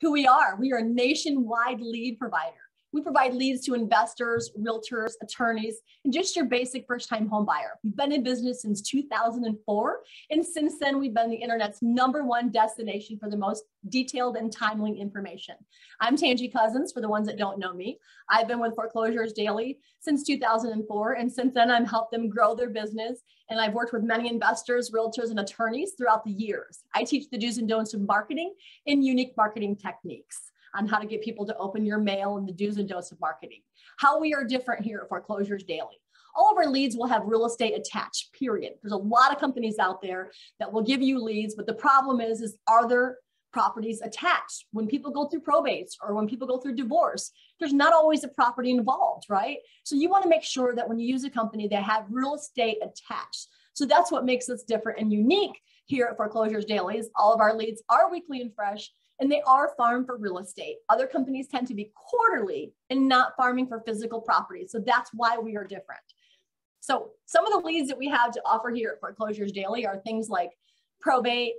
who we are. We are a nationwide lead provider. We provide leads to investors, realtors, attorneys, and just your basic first time home buyer. We've been in business since 2004. And since then, we've been the internet's number one destination for the most detailed and timely information. I'm Tangie Cousins for the ones that don't know me. I've been with Foreclosures Daily since 2004. And since then, I've helped them grow their business. And I've worked with many investors, realtors, and attorneys throughout the years. I teach the do's and don'ts of marketing and unique marketing techniques on how to get people to open your mail and the do's and don'ts of marketing. How we are different here at Foreclosures Daily. All of our leads will have real estate attached, period. There's a lot of companies out there that will give you leads, but the problem is, is are there properties attached? When people go through probates or when people go through divorce, there's not always a property involved, right? So you want to make sure that when you use a company, they have real estate attached. So that's what makes us different and unique here at Foreclosures Daily is all of our leads are weekly and fresh and they are farm for real estate. Other companies tend to be quarterly and not farming for physical property. So that's why we are different. So some of the leads that we have to offer here at Foreclosures Daily are things like probate,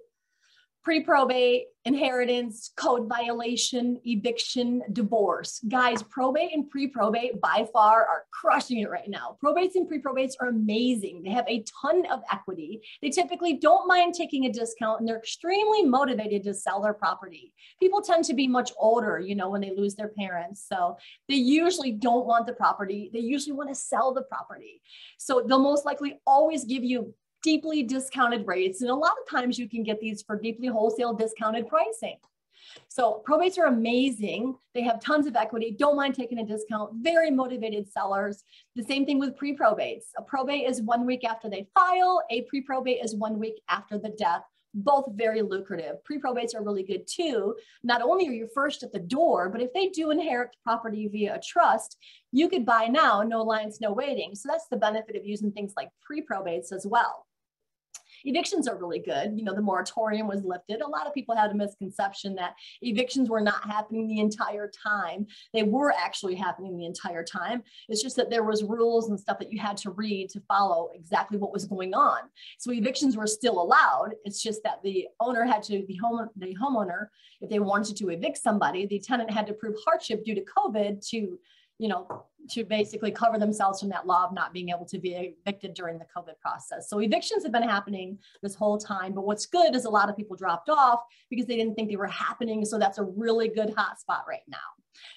pre-probate, inheritance, code violation, eviction, divorce. Guys, probate and pre-probate by far are crushing it right now. Probates and pre-probates are amazing. They have a ton of equity. They typically don't mind taking a discount and they're extremely motivated to sell their property. People tend to be much older, you know, when they lose their parents. So they usually don't want the property. They usually want to sell the property. So they'll most likely always give you deeply discounted rates. And a lot of times you can get these for deeply wholesale discounted pricing. So probates are amazing. They have tons of equity, don't mind taking a discount, very motivated sellers. The same thing with pre-probates. A probate is one week after they file, a pre-probate is one week after the death. Both very lucrative. Pre-probates are really good too. Not only are you first at the door, but if they do inherit property via a trust, you could buy now, no lines, no waiting. So that's the benefit of using things like pre-probates as well. Evictions are really good. You know, the moratorium was lifted. A lot of people had a misconception that evictions were not happening the entire time. They were actually happening the entire time. It's just that there was rules and stuff that you had to read to follow exactly what was going on. So evictions were still allowed. It's just that the owner had to, the home, the homeowner, if they wanted to evict somebody, the tenant had to prove hardship due to COVID to you know, to basically cover themselves from that law of not being able to be evicted during the COVID process. So evictions have been happening this whole time. But what's good is a lot of people dropped off because they didn't think they were happening. So that's a really good hotspot right now.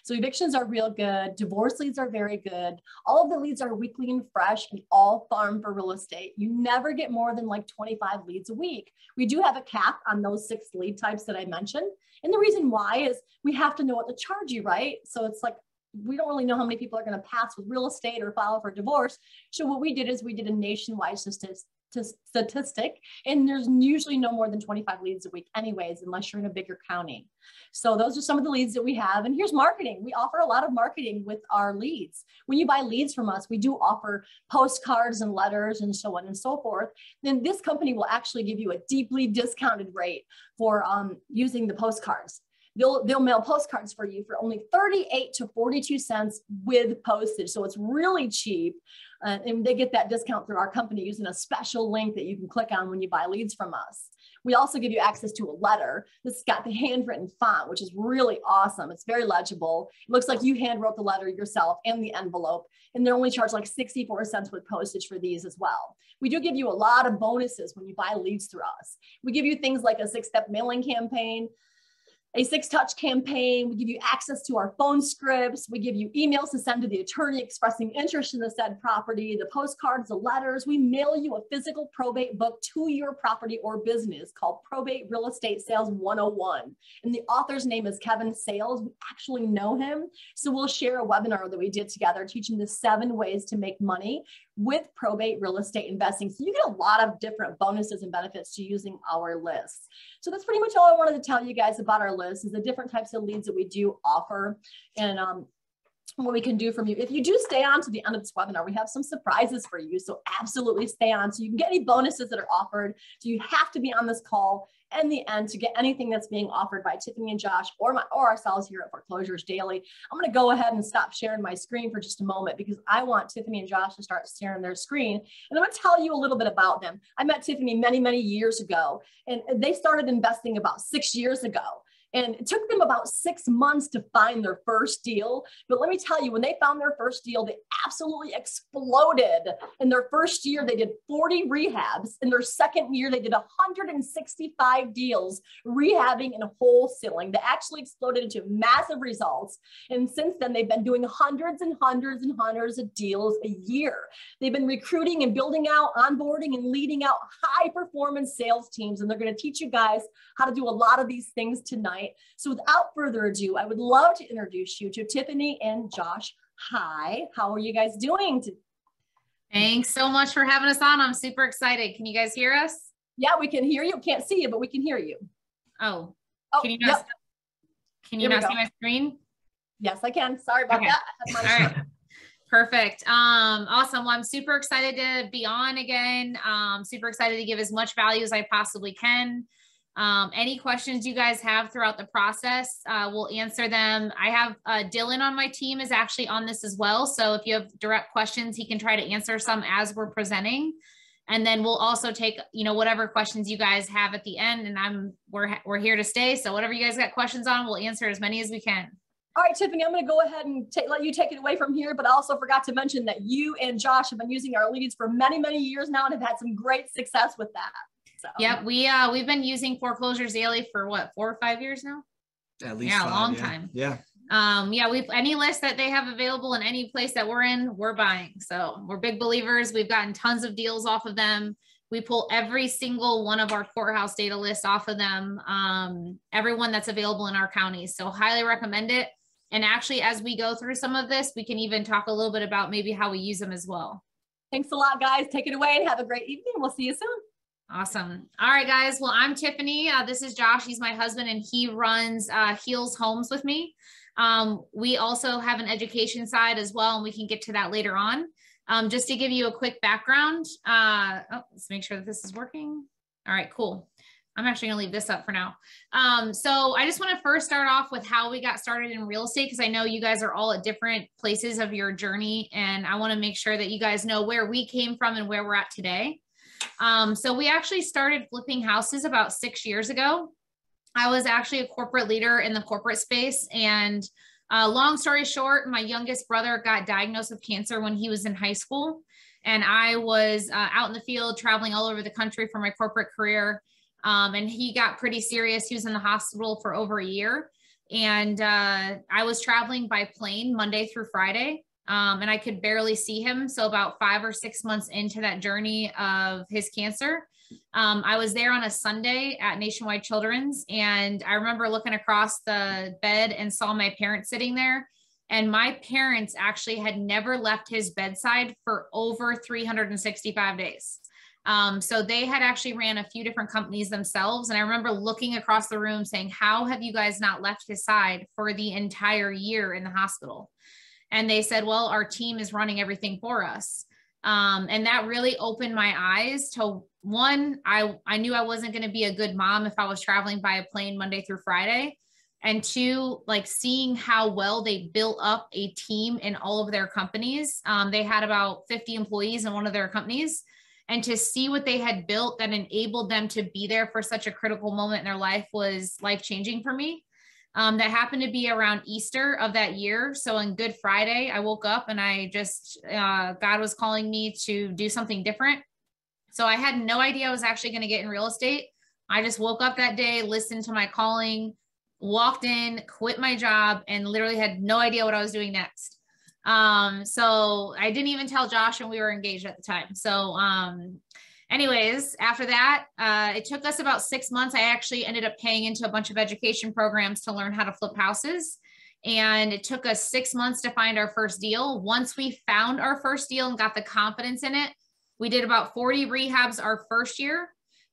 So evictions are real good. Divorce leads are very good. All of the leads are weekly and fresh and all farm for real estate. You never get more than like 25 leads a week. We do have a cap on those six lead types that I mentioned. And the reason why is we have to know what to charge you, right? So it's like we don't really know how many people are going to pass with real estate or file for divorce. So what we did is we did a nationwide statistic, and there's usually no more than 25 leads a week anyways, unless you're in a bigger county. So those are some of the leads that we have. And here's marketing. We offer a lot of marketing with our leads. When you buy leads from us, we do offer postcards and letters and so on and so forth. Then this company will actually give you a deeply discounted rate for um, using the postcards they'll they'll mail postcards for you for only 38 to 42 cents with postage. So it's really cheap uh, and they get that discount through our company using a special link that you can click on when you buy leads from us. We also give you access to a letter that's got the handwritten font which is really awesome. It's very legible. It looks like you hand wrote the letter yourself and the envelope and they're only charged like 64 cents with postage for these as well. We do give you a lot of bonuses when you buy leads through us. We give you things like a six step mailing campaign a six touch campaign. We give you access to our phone scripts. We give you emails to send to the attorney expressing interest in the said property, the postcards, the letters. We mail you a physical probate book to your property or business called Probate Real Estate Sales 101. And the author's name is Kevin Sales. We actually know him. So we'll share a webinar that we did together teaching the seven ways to make money with probate real estate investing. So you get a lot of different bonuses and benefits to using our lists. So that's pretty much all I wanted to tell you guys about our list is the different types of leads that we do offer. And um, what we can do from you. If you do stay on to the end of this webinar, we have some surprises for you. So absolutely stay on so you can get any bonuses that are offered. So you have to be on this call and the end to get anything that's being offered by Tiffany and Josh or my or ourselves here at Foreclosures Daily. I'm going to go ahead and stop sharing my screen for just a moment because I want Tiffany and Josh to start sharing their screen. And I'm going to tell you a little bit about them. I met Tiffany many, many years ago, and they started investing about six years ago And it took them about six months to find their first deal. But let me tell you, when they found their first deal, they absolutely exploded. In their first year, they did 40 rehabs. In their second year, they did 165 deals, rehabbing and wholesaling. They actually exploded into massive results. And since then, they've been doing hundreds and hundreds and hundreds of deals a year. They've been recruiting and building out, onboarding, and leading out high performance sales teams. And they're going to teach you guys how to do a lot of these things tonight. So without further ado, I would love to introduce you to Tiffany and Josh. Hi, how are you guys doing? Thanks so much for having us on. I'm super excited. Can you guys hear us? Yeah, we can hear you. Can't see you, but we can hear you. Oh, oh can you not, yep. can you not see my screen? Yes, I can. Sorry about okay. that. All right. Perfect. Um, awesome. Well, I'm super excited to be on again. Um, super excited to give as much value as I possibly can. Um, any questions you guys have throughout the process, uh, we'll answer them. I have uh, Dylan on my team is actually on this as well. So if you have direct questions, he can try to answer some as we're presenting. And then we'll also take, you know, whatever questions you guys have at the end. And I'm we're we're here to stay. So whatever you guys got questions on, we'll answer as many as we can. All right, Tiffany, I'm going to go ahead and let you take it away from here. But I also forgot to mention that you and Josh have been using our leads for many, many years now and have had some great success with that. So. Yep, we uh we've been using foreclosures daily for what four or five years now. At least yeah, five, a long yeah. time. Yeah. Um, yeah, we've any list that they have available in any place that we're in, we're buying. So we're big believers. We've gotten tons of deals off of them. We pull every single one of our courthouse data lists off of them. Um, everyone that's available in our counties. So highly recommend it. And actually, as we go through some of this, we can even talk a little bit about maybe how we use them as well. Thanks a lot, guys. Take it away and have a great evening. We'll see you soon. Awesome. All right, guys. Well, I'm Tiffany. Uh, this is Josh. He's my husband, and he runs uh, Homes with me. Um, we also have an education side as well, and we can get to that later on. Um, just to give you a quick background, uh, oh, let's make sure that this is working. All right, cool. I'm actually gonna leave this up for now. Um, so I just wanna first start off with how we got started in real estate because I know you guys are all at different places of your journey and I wanna make sure that you guys know where we came from and where we're at today. Um, so we actually started flipping houses about six years ago. I was actually a corporate leader in the corporate space and uh, long story short, my youngest brother got diagnosed with cancer when he was in high school. And I was uh, out in the field traveling all over the country for my corporate career. Um, and he got pretty serious. He was in the hospital for over a year. And uh, I was traveling by plane Monday through Friday. Um, and I could barely see him. So, about five or six months into that journey of his cancer, um, I was there on a Sunday at Nationwide Children's. And I remember looking across the bed and saw my parents sitting there. And my parents actually had never left his bedside for over 365 days. Um, so they had actually ran a few different companies themselves. And I remember looking across the room saying, How have you guys not left his side for the entire year in the hospital? And they said, Well, our team is running everything for us. Um, and that really opened my eyes to one, I, I knew I wasn't going to be a good mom if I was traveling by a plane Monday through Friday. And two, like seeing how well they built up a team in all of their companies. Um, they had about 50 employees in one of their companies and to see what they had built that enabled them to be there for such a critical moment in their life was life changing for me. Um, that happened to be around Easter of that year. So on Good Friday, I woke up and I just, uh, God was calling me to do something different. So I had no idea I was actually going to get in real estate. I just woke up that day, listened to my calling, walked in, quit my job, and literally had no idea what I was doing next. Um, so I didn't even tell Josh and we were engaged at the time. So, um, anyways, after that, uh, it took us about six months. I actually ended up paying into a bunch of education programs to learn how to flip houses. And it took us six months to find our first deal. Once we found our first deal and got the confidence in it, we did about 40 rehabs our first year.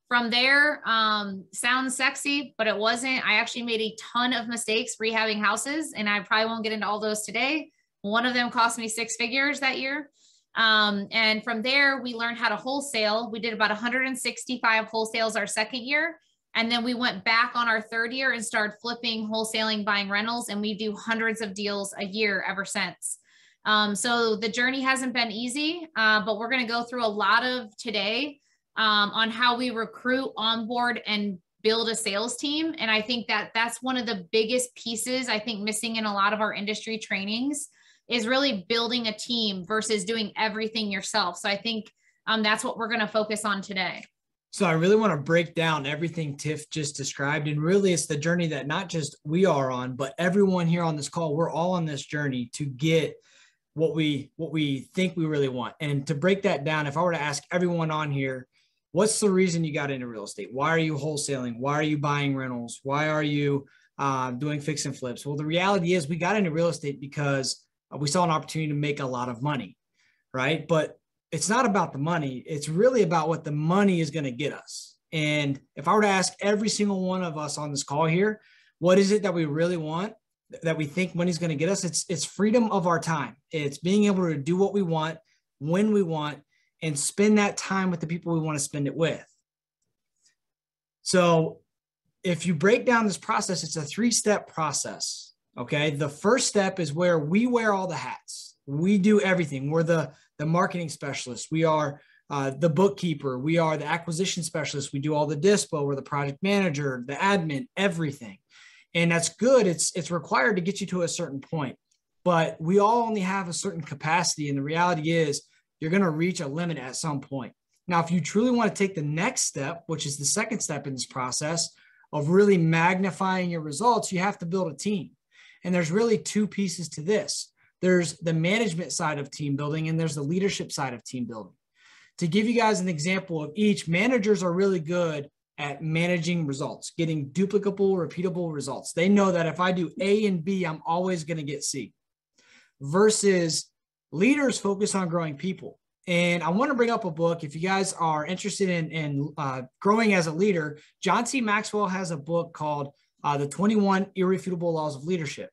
From there, um, sounds sexy, but it wasn't. I actually made a ton of mistakes rehabbing houses, and I probably won't get into all those today. One of them cost me six figures that year. Um, and from there, we learned how to wholesale. We did about 165 wholesales our second year. And then we went back on our third year and started flipping, wholesaling, buying rentals. And we do hundreds of deals a year ever since. Um, so the journey hasn't been easy, uh, but we're going to go through a lot of today um, on how we recruit, onboard, and build a sales team. And I think that that's one of the biggest pieces I think missing in a lot of our industry trainings is really building a team versus doing everything yourself. So I think um, that's what we're going to focus on today. So I really want to break down everything Tiff just described. And really it's the journey that not just we are on, but everyone here on this call, we're all on this journey to get what we what we think we really want. And to break that down, if I were to ask everyone on here, what's the reason you got into real estate? Why are you wholesaling? Why are you buying rentals? Why are you uh, doing fix and flips? Well, the reality is we got into real estate because Uh, we saw an opportunity to make a lot of money, right? But it's not about the money. It's really about what the money is going to get us. And if I were to ask every single one of us on this call here, what is it that we really want? That we think money's going to get us? It's it's freedom of our time. It's being able to do what we want when we want and spend that time with the people we want to spend it with. So, if you break down this process, it's a three-step process. Okay. The first step is where we wear all the hats. We do everything. We're the the marketing specialist. We are uh, the bookkeeper. We are the acquisition specialist. We do all the dispo. We're the project manager, the admin, everything. And that's good. It's it's required to get you to a certain point. But we all only have a certain capacity. And the reality is you're going to reach a limit at some point. Now, if you truly want to take the next step, which is the second step in this process of really magnifying your results, you have to build a team. And there's really two pieces to this there's the management side of team building and there's the leadership side of team building. To give you guys an example of each, managers are really good at managing results, getting duplicable, repeatable results. They know that if I do A and B, I'm always going to get C. Versus leaders focus on growing people. And I want to bring up a book. If you guys are interested in, in uh, growing as a leader, John C. Maxwell has a book called uh, The 21 Irrefutable Laws of Leadership.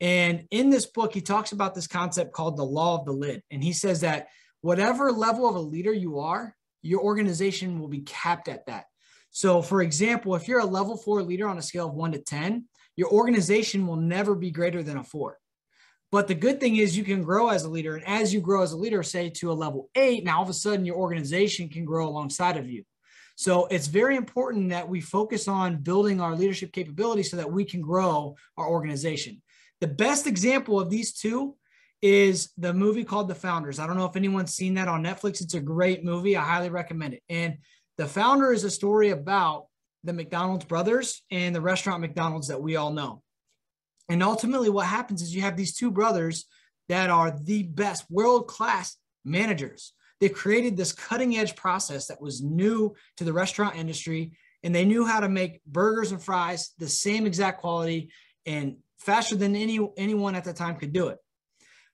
And in this book, he talks about this concept called the law of the lid. And he says that whatever level of a leader you are, your organization will be capped at that. So, for example, if you're a level four leader on a scale of one to 10, your organization will never be greater than a four. But the good thing is you can grow as a leader. And as you grow as a leader, say to a level eight, now all of a sudden your organization can grow alongside of you. So it's very important that we focus on building our leadership capability so that we can grow our organization. The best example of these two is the movie called The Founders. I don't know if anyone's seen that on Netflix. It's a great movie. I highly recommend it. And The Founder is a story about the McDonald's brothers and the restaurant McDonald's that we all know. And ultimately, what happens is you have these two brothers that are the best world class managers. They created this cutting edge process that was new to the restaurant industry, and they knew how to make burgers and fries the same exact quality and faster than any anyone at the time could do it.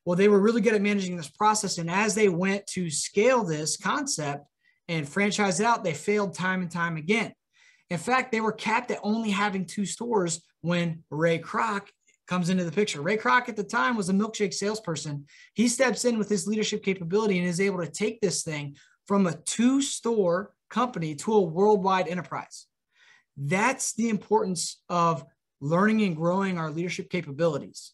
Well, they were really good at managing this process, and as they went to scale this concept and franchise it out, they failed time and time again. In fact, they were capped at only having two stores when Ray Kroc comes into the picture. Ray Kroc at the time was a milkshake salesperson. He steps in with his leadership capability and is able to take this thing from a two store company to a worldwide enterprise. That's the importance of learning and growing our leadership capabilities.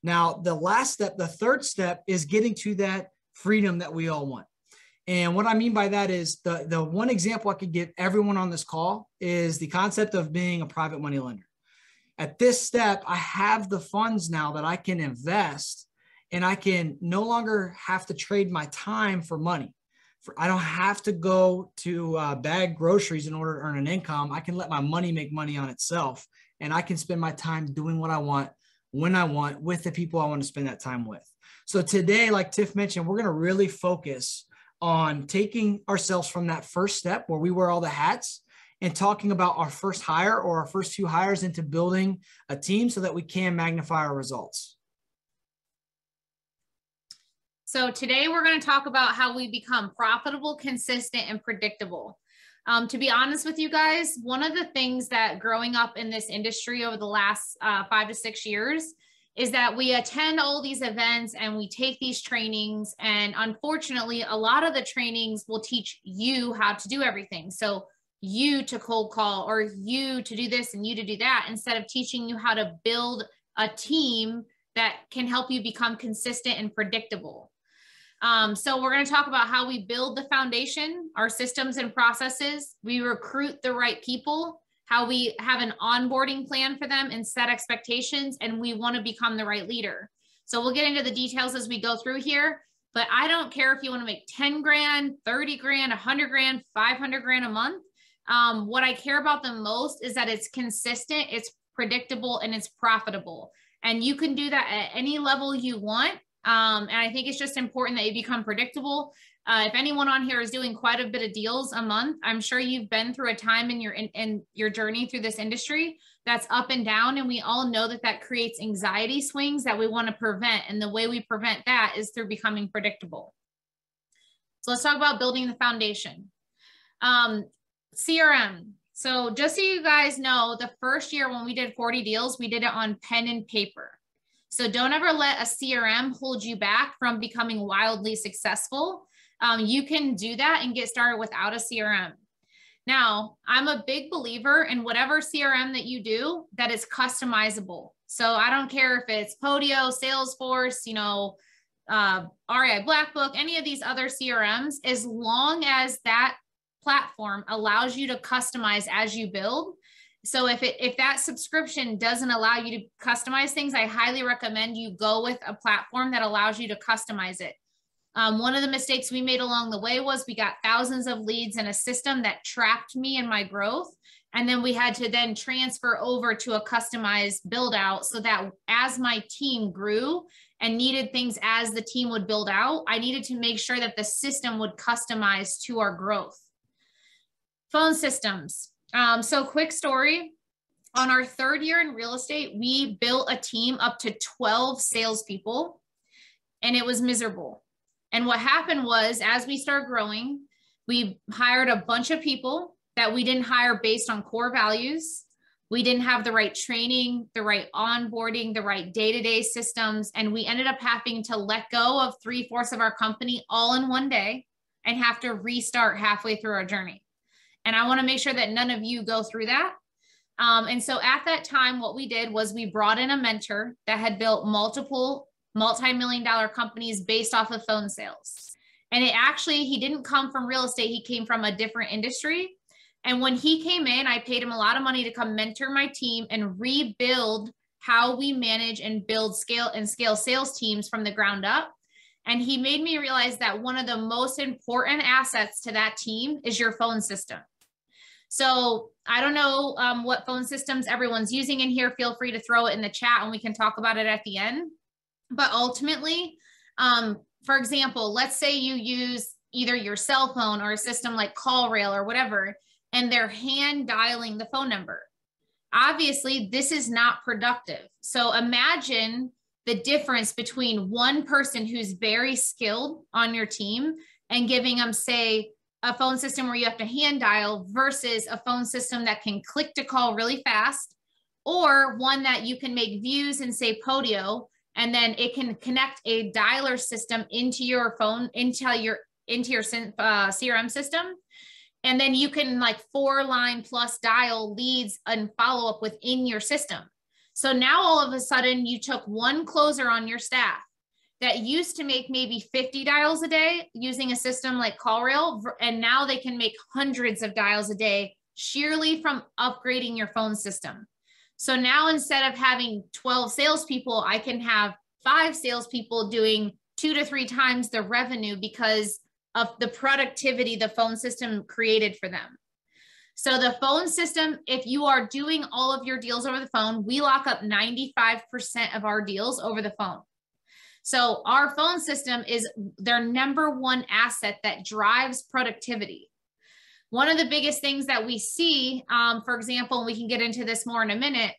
Now, the last step, the third step is getting to that freedom that we all want. And what I mean by that is the, the one example I could give everyone on this call is the concept of being a private money lender. At this step, I have the funds now that I can invest and I can no longer have to trade my time for money. For, I don't have to go to uh, bag groceries in order to earn an income. I can let my money make money on itself and I can spend my time doing what I want when I want with the people I want to spend that time with. So today, like Tiff mentioned, we're going to really focus on taking ourselves from that first step where we wear all the hats and talking about our first hire or our first few hires into building a team so that we can magnify our results. So today we're going to talk about how we become profitable, consistent, and predictable. Um, to be honest with you guys, one of the things that growing up in this industry over the last uh, five to six years is that we attend all these events and we take these trainings. And unfortunately, a lot of the trainings will teach you how to do everything. So, you to cold call or you to do this and you to do that instead of teaching you how to build a team that can help you become consistent and predictable. Um, so we're going to talk about how we build the foundation, our systems and processes. We recruit the right people how we have an onboarding plan for them and set expectations, and we want to become the right leader. So we'll get into the details as we go through here. But I don't care if you want to make 10 grand, 30 grand, 100 grand, 500 grand a month. Um, what I care about the most is that it's consistent, it's predictable, and it's profitable. And you can do that at any level you want. Um, and I think it's just important that you become predictable. Uh, if anyone on here is doing quite a bit of deals a month, I'm sure you've been through a time in your in, in your journey through this industry that's up and down, and we all know that that creates anxiety swings that we want to prevent. And the way we prevent that is through becoming predictable. So let's talk about building the foundation. Um, CRM. So just so you guys know, the first year when we did 40 deals, we did it on pen and paper. So don't ever let a CRM hold you back from becoming wildly successful. Um, you can do that and get started without a CRM. Now, I'm a big believer in whatever CRM that you do that is customizable. So I don't care if it's Podio, Salesforce, you know, uh, REI Black Book, any of these other CRMs, as long as that platform allows you to customize as you build. So if it if that subscription doesn't allow you to customize things, I highly recommend you go with a platform that allows you to customize it. Um, one of the mistakes we made along the way was we got thousands of leads in a system that tracked me and my growth. And then we had to then transfer over to a customized build out so that as my team grew and needed things as the team would build out, I needed to make sure that the system would customize to our growth. Phone systems. Um, so, quick story on our third year in real estate, we built a team up to 12 salespeople and it was miserable. And what happened was, as we started growing, we hired a bunch of people that we didn't hire based on core values. We didn't have the right training, the right onboarding, the right day to day systems. And we ended up having to let go of three fourths of our company all in one day and have to restart halfway through our journey. And I want to make sure that none of you go through that. Um, and so at that time, what we did was we brought in a mentor that had built multiple multi-million dollar companies based off of phone sales. And it actually, he didn't come from real estate. He came from a different industry. And when he came in, I paid him a lot of money to come mentor my team and rebuild how we manage and build scale and scale sales teams from the ground up. And he made me realize that one of the most important assets to that team is your phone system. So I don't know um, what phone systems everyone's using in here. Feel free to throw it in the chat and we can talk about it at the end. But ultimately, um, for example, let's say you use either your cell phone or a system like CallRail or whatever, and they're hand dialing the phone number. Obviously, this is not productive. So imagine the difference between one person who's very skilled on your team and giving them, say, a phone system where you have to hand dial versus a phone system that can click to call really fast, or one that you can make views and say Podio and then it can connect a dialer system into your phone into your into your uh, crm system. And then you can like four line plus dial leads and follow up within your system. So now all of a sudden you took one closer on your staff that used to make maybe 50 dials a day using a system like callrail and now they can make hundreds of dials a day sheerly from upgrading your phone system so now instead of having 12 salespeople, I can have five salespeople doing two to three times the revenue because of the productivity the phone system created for them. So the phone system, if you are doing all of your deals over the phone, we lock up 95% of our deals over the phone. So our phone system is their number one asset that drives productivity. One of the biggest things that we see, um, for example, and we can get into this more in a minute,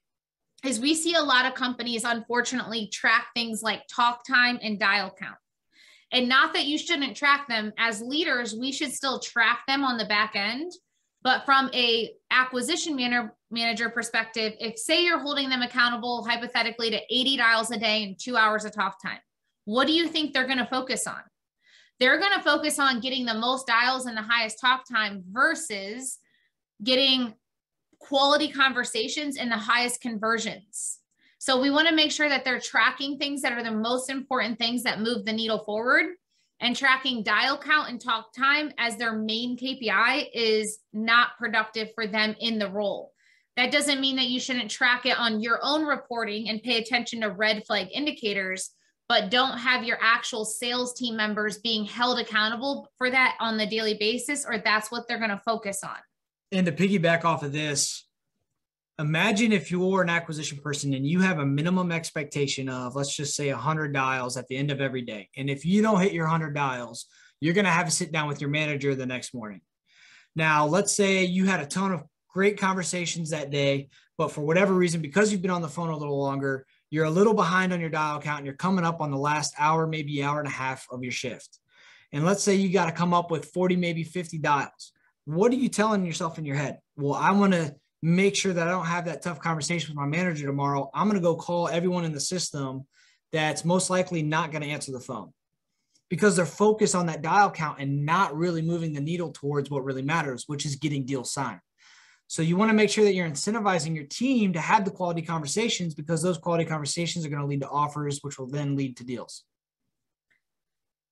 is we see a lot of companies unfortunately track things like talk time and dial count. And not that you shouldn't track them as leaders, we should still track them on the back end. But from a acquisition manager, manager perspective, if say you're holding them accountable hypothetically to 80 dials a day and two hours of talk time, what do you think they're going to focus on? they're going to focus on getting the most dials and the highest talk time versus getting quality conversations and the highest conversions. So we want to make sure that they're tracking things that are the most important things that move the needle forward and tracking dial count and talk time as their main KPI is not productive for them in the role. That doesn't mean that you shouldn't track it on your own reporting and pay attention to red flag indicators, but don't have your actual sales team members being held accountable for that on the daily basis, or that's what they're going to focus on. And to piggyback off of this, imagine if you're an acquisition person and you have a minimum expectation of, let's just say, 100 dials at the end of every day. And if you don't hit your 100 dials, you're going to have to sit down with your manager the next morning. Now, let's say you had a ton of great conversations that day, but for whatever reason, because you've been on the phone a little longer, you're a little behind on your dial count and you're coming up on the last hour, maybe hour and a half of your shift. And let's say you got to come up with 40, maybe 50 dials. What are you telling yourself in your head? Well, I want to make sure that I don't have that tough conversation with my manager tomorrow. I'm going to go call everyone in the system that's most likely not going to answer the phone because they're focused on that dial count and not really moving the needle towards what really matters, which is getting deals signed. So you want to make sure that you're incentivizing your team to have the quality conversations because those quality conversations are going to lead to offers, which will then lead to deals.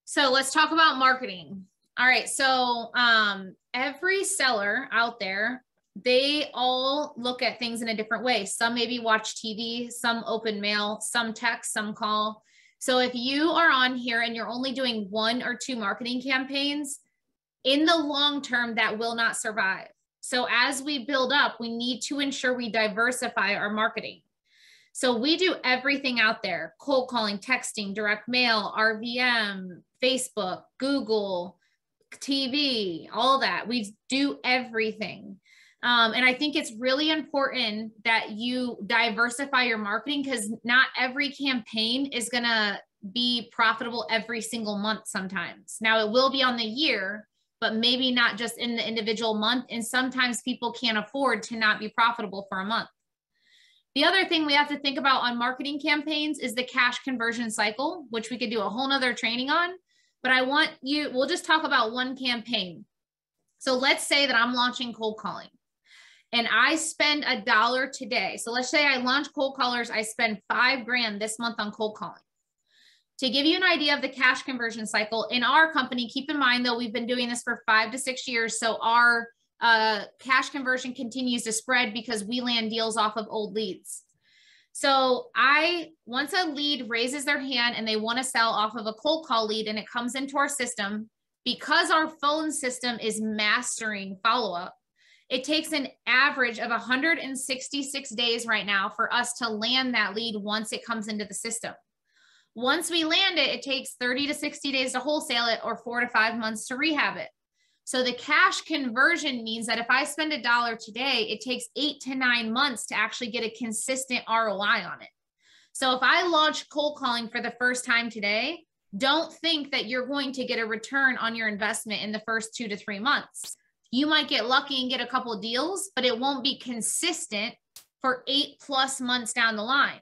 So let's talk about marketing. All right. So um, every seller out there they all look at things in a different way. Some maybe watch TV, some open mail, some text, some call. So if you are on here and you're only doing one or two marketing campaigns, in the long term, that will not survive. So as we build up, we need to ensure we diversify our marketing. So we do everything out there cold calling, texting, direct mail, RVM, Facebook, Google, TV, all that. We do everything. Um, and I think it's really important that you diversify your marketing because not every campaign is going to be profitable every single month sometimes. Now, it will be on the year, but maybe not just in the individual month. And sometimes people can't afford to not be profitable for a month. The other thing we have to think about on marketing campaigns is the cash conversion cycle, which we could do a whole nother training on. But I want you, we'll just talk about one campaign. So let's say that I'm launching cold calling and I spend a dollar today. So let's say I launch cold callers, I spend five grand this month on cold calling. To give you an idea of the cash conversion cycle in our company, keep in mind though, we've been doing this for five to six years. So our uh, cash conversion continues to spread because we land deals off of old leads. So I, once a lead raises their hand and they want to sell off of a cold call lead and it comes into our system, because our phone system is mastering follow up, it takes an average of 166 days right now for us to land that lead once it comes into the system. Once we land it, it takes 30 to 60 days to wholesale it or four to five months to rehab it. So the cash conversion means that if I spend a dollar today, it takes eight to nine months to actually get a consistent ROI on it. So if I launch cold calling for the first time today, don't think that you're going to get a return on your investment in the first two to three months you might get lucky and get a couple deals, but it won't be consistent for eight plus months down the line.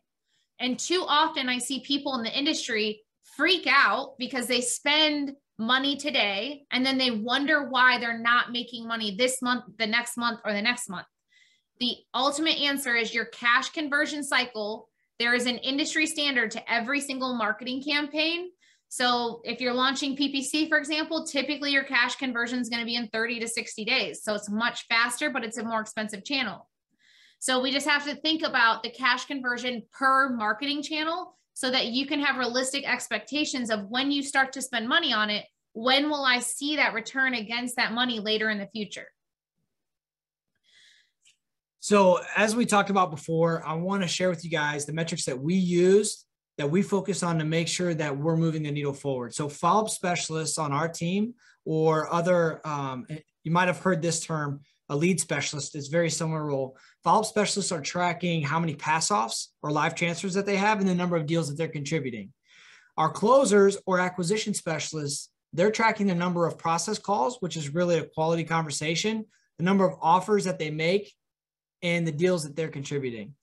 And too often I see people in the industry freak out because they spend money today and then they wonder why they're not making money this month, the next month, or the next month. The ultimate answer is your cash conversion cycle. There is an industry standard to every single marketing campaign so if you're launching PPC, for example, typically your cash conversion is going to be in 30 to 60 days. So it's much faster, but it's a more expensive channel. So we just have to think about the cash conversion per marketing channel so that you can have realistic expectations of when you start to spend money on it, when will I see that return against that money later in the future? So, as we talked about before, I want to share with you guys the metrics that we used that we focus on to make sure that we're moving the needle forward. So follow-up specialists on our team or other, um, you might have heard this term, a lead specialist is very similar role. Follow-up specialists are tracking how many pass-offs or live transfers that they have and the number of deals that they're contributing. Our closers or acquisition specialists, they're tracking the number of process calls, which is really a quality conversation, the number of offers that they make, and the deals that they're contributing.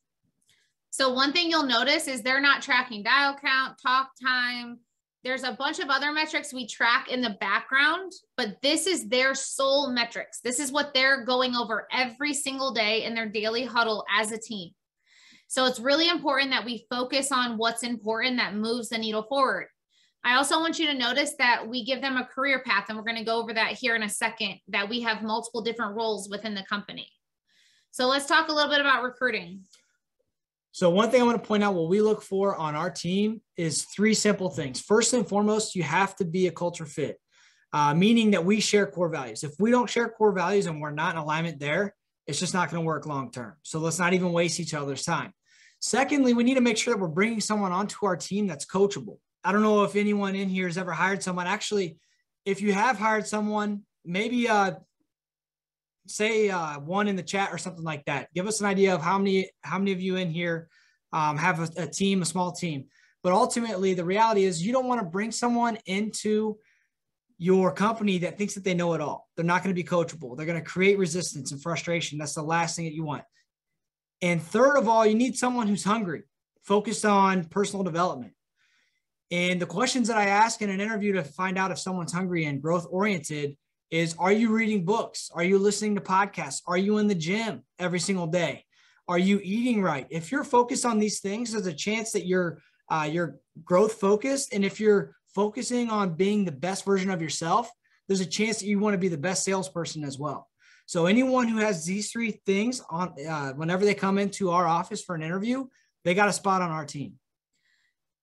So one thing you'll notice is they're not tracking dial count, talk time. There's a bunch of other metrics we track in the background, but this is their sole metrics. This is what they're going over every single day in their daily huddle as a team. So it's really important that we focus on what's important that moves the needle forward. I also want you to notice that we give them a career path, and we're going to go over that here in a second, that we have multiple different roles within the company. So let's talk a little bit about recruiting. So one thing I want to point out, what we look for on our team is three simple things. First and foremost, you have to be a culture fit, uh, meaning that we share core values. If we don't share core values and we're not in alignment there, it's just not going to work long term. So let's not even waste each other's time. Secondly, we need to make sure that we're bringing someone onto our team that's coachable. I don't know if anyone in here has ever hired someone. Actually, if you have hired someone, maybe uh, say uh, one in the chat or something like that. Give us an idea of how many how many of you in here um, have a, a team, a small team. But ultimately, the reality is you don't want to bring someone into your company that thinks that they know it all. They're not going to be coachable. They're going to create resistance and frustration. That's the last thing that you want. And third of all, you need someone who's hungry, focused on personal development. And the questions that I ask in an interview to find out if someone's hungry and growth oriented is Are you reading books? Are you listening to podcasts? Are you in the gym every single day? Are you eating right? If you're focused on these things, there's a chance that you're uh, you're growth focused, and if you're focusing on being the best version of yourself, there's a chance that you want to be the best salesperson as well. So anyone who has these three things on uh, whenever they come into our office for an interview, they got a spot on our team.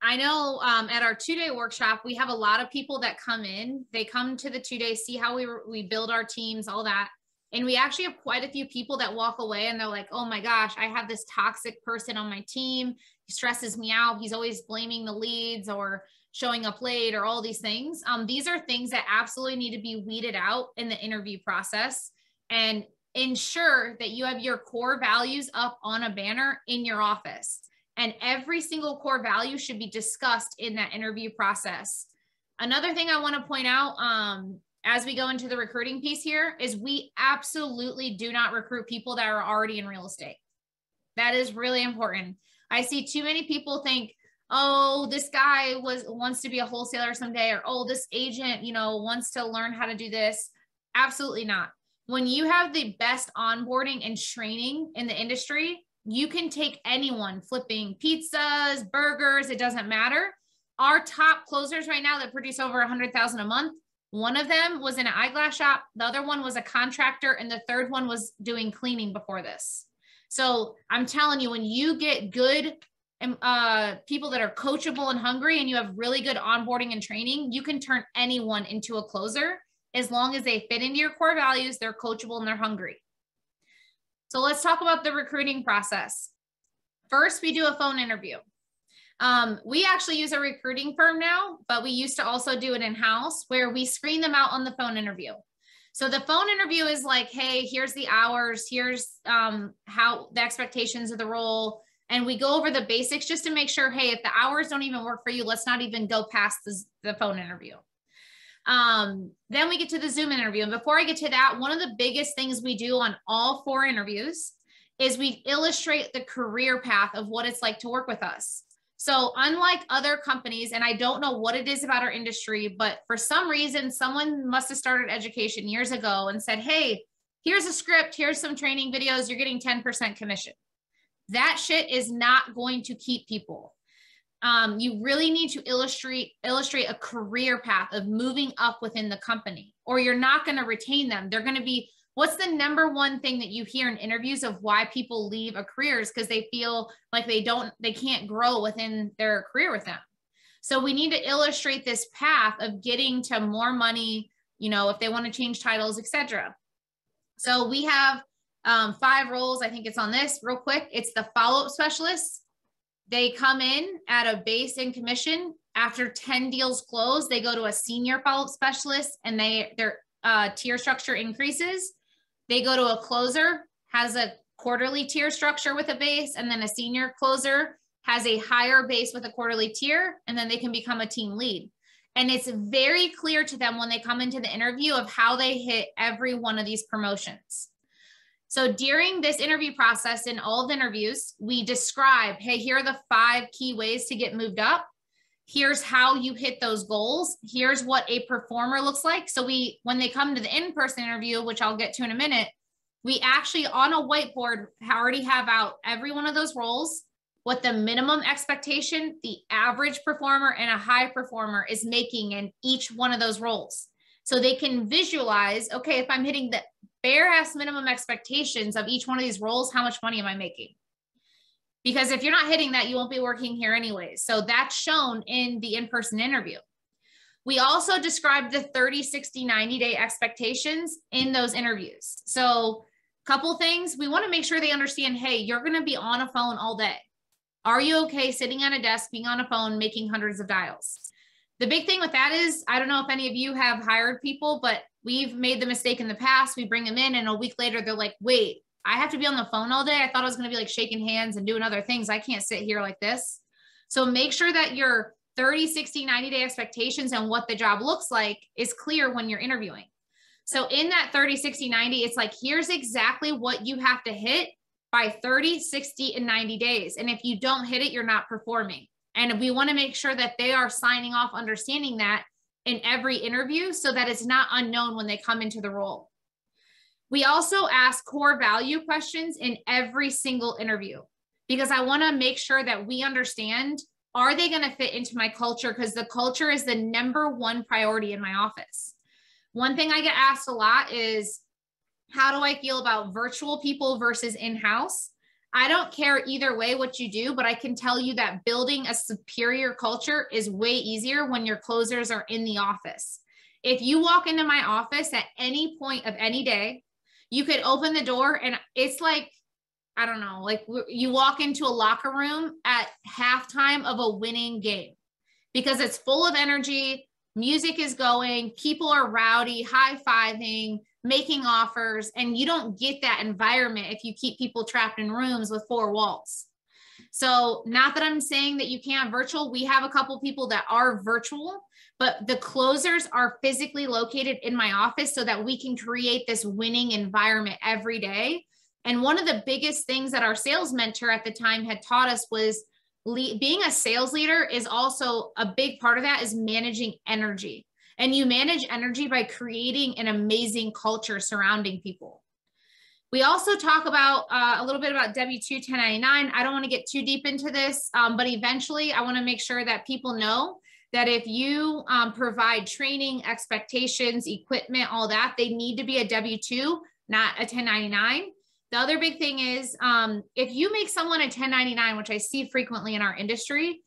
I know um, at our two day workshop, we have a lot of people that come in. They come to the two days, see how we, we build our teams, all that. And we actually have quite a few people that walk away and they're like, oh my gosh, I have this toxic person on my team. He stresses me out. He's always blaming the leads or showing up late or all these things. Um, these are things that absolutely need to be weeded out in the interview process and ensure that you have your core values up on a banner in your office. And every single core value should be discussed in that interview process. Another thing I want to point out um, as we go into the recruiting piece here is we absolutely do not recruit people that are already in real estate. That is really important. I see too many people think, oh, this guy was wants to be a wholesaler someday, or oh, this agent, you know, wants to learn how to do this. Absolutely not. When you have the best onboarding and training in the industry, you can take anyone flipping pizzas, burgers, it doesn't matter. Our top closers right now that produce over a hundred thousand a month, one of them was in an eyeglass shop, the other one was a contractor, and the third one was doing cleaning before this. So I'm telling you, when you get good um, uh, people that are coachable and hungry, and you have really good onboarding and training, you can turn anyone into a closer as long as they fit into your core values, they're coachable and they're hungry. So let's talk about the recruiting process. First, we do a phone interview. Um, we actually use a recruiting firm now, but we used to also do it in house where we screen them out on the phone interview. So the phone interview is like, hey, here's the hours, here's um, how the expectations of the role. And we go over the basics just to make sure, hey, if the hours don't even work for you, let's not even go past this, the phone interview. Um, then we get to the Zoom interview. And before I get to that, one of the biggest things we do on all four interviews is we illustrate the career path of what it's like to work with us. So, unlike other companies, and I don't know what it is about our industry, but for some reason, someone must have started education years ago and said, Hey, here's a script, here's some training videos, you're getting 10% commission. That shit is not going to keep people um, you really need to illustrate illustrate a career path of moving up within the company or you're not going to retain them. They're going to be what's the number one thing that you hear in interviews of why people leave a career is because they feel like they don't they can't grow within their career with them. So we need to illustrate this path of getting to more money you know if they want to change titles etc so we have um, five roles i think it's on this real quick. It's the follow-up specialist they come in at a base in commission. After 10 deals close, they go to a senior follow-up specialist and they their uh, tier structure increases. They go to a closer, has a quarterly tier structure with a base, and then a senior closer has a higher base with a quarterly tier, and then they can become a team lead. And it's very clear to them when they come into the interview of how they hit every one of these promotions. So during this interview process in all the interviews, we describe, hey, here are the five key ways to get moved up. Here's how you hit those goals. Here's what a performer looks like. So we, when they come to the in-person interview, which I'll get to in a minute, we actually on a whiteboard already have out every one of those roles, what the minimum expectation, the average performer and a high performer is making in each one of those roles. So they can visualize, okay, if I'm hitting the bare ass minimum expectations of each one of these roles. How much money am I making? Because if you're not hitting that, you won't be working here anyways. So that's shown in the in person interview. We also described the 30, 60, 90 day expectations in those interviews. So, couple things we want to make sure they understand hey, you're going to be on a phone all day. Are you okay sitting at a desk, being on a phone, making hundreds of dials? The big thing with that is, I don't know if any of you have hired people, but we've made the mistake in the past. We bring them in, and a week later, they're like, wait, I have to be on the phone all day. I thought I was going to be like shaking hands and doing other things. I can't sit here like this. So make sure that your 30, 60, 90 day expectations and what the job looks like is clear when you're interviewing. So in that 30, 60, 90, it's like, here's exactly what you have to hit by 30, 60, and 90 days. And if you don't hit it, you're not performing. And we want to make sure that they are signing off, understanding that in every interview so that it's not unknown when they come into the role. We also ask core value questions in every single interview because I want to make sure that we understand are they going to fit into my culture? Because the culture is the number one priority in my office. One thing I get asked a lot is how do I feel about virtual people versus in house? I don't care either way what you do, but I can tell you that building a superior culture is way easier when your closers are in the office. If you walk into my office at any point of any day, you could open the door and it's like, I don't know, like you walk into a locker room at halftime of a winning game because it's full of energy, music is going, people are rowdy, high fiving, making offers and you don't get that environment if you keep people trapped in rooms with four walls. So not that i'm saying that you can't virtual we have a couple people that are virtual but the closers are physically located in my office so that we can create this winning environment every day. And one of the biggest things that our sales mentor at the time had taught us was le- being a sales leader is also a big part of that is managing energy and you manage energy by creating an amazing culture surrounding people. We also talk about uh, a little bit about W 2 1099. I don't want to get too deep into this, um, but eventually I want to make sure that people know that if you um, provide training, expectations, equipment, all that, they need to be a W 2, not a 1099. The other big thing is um, if you make someone a 1099, which I see frequently in our industry,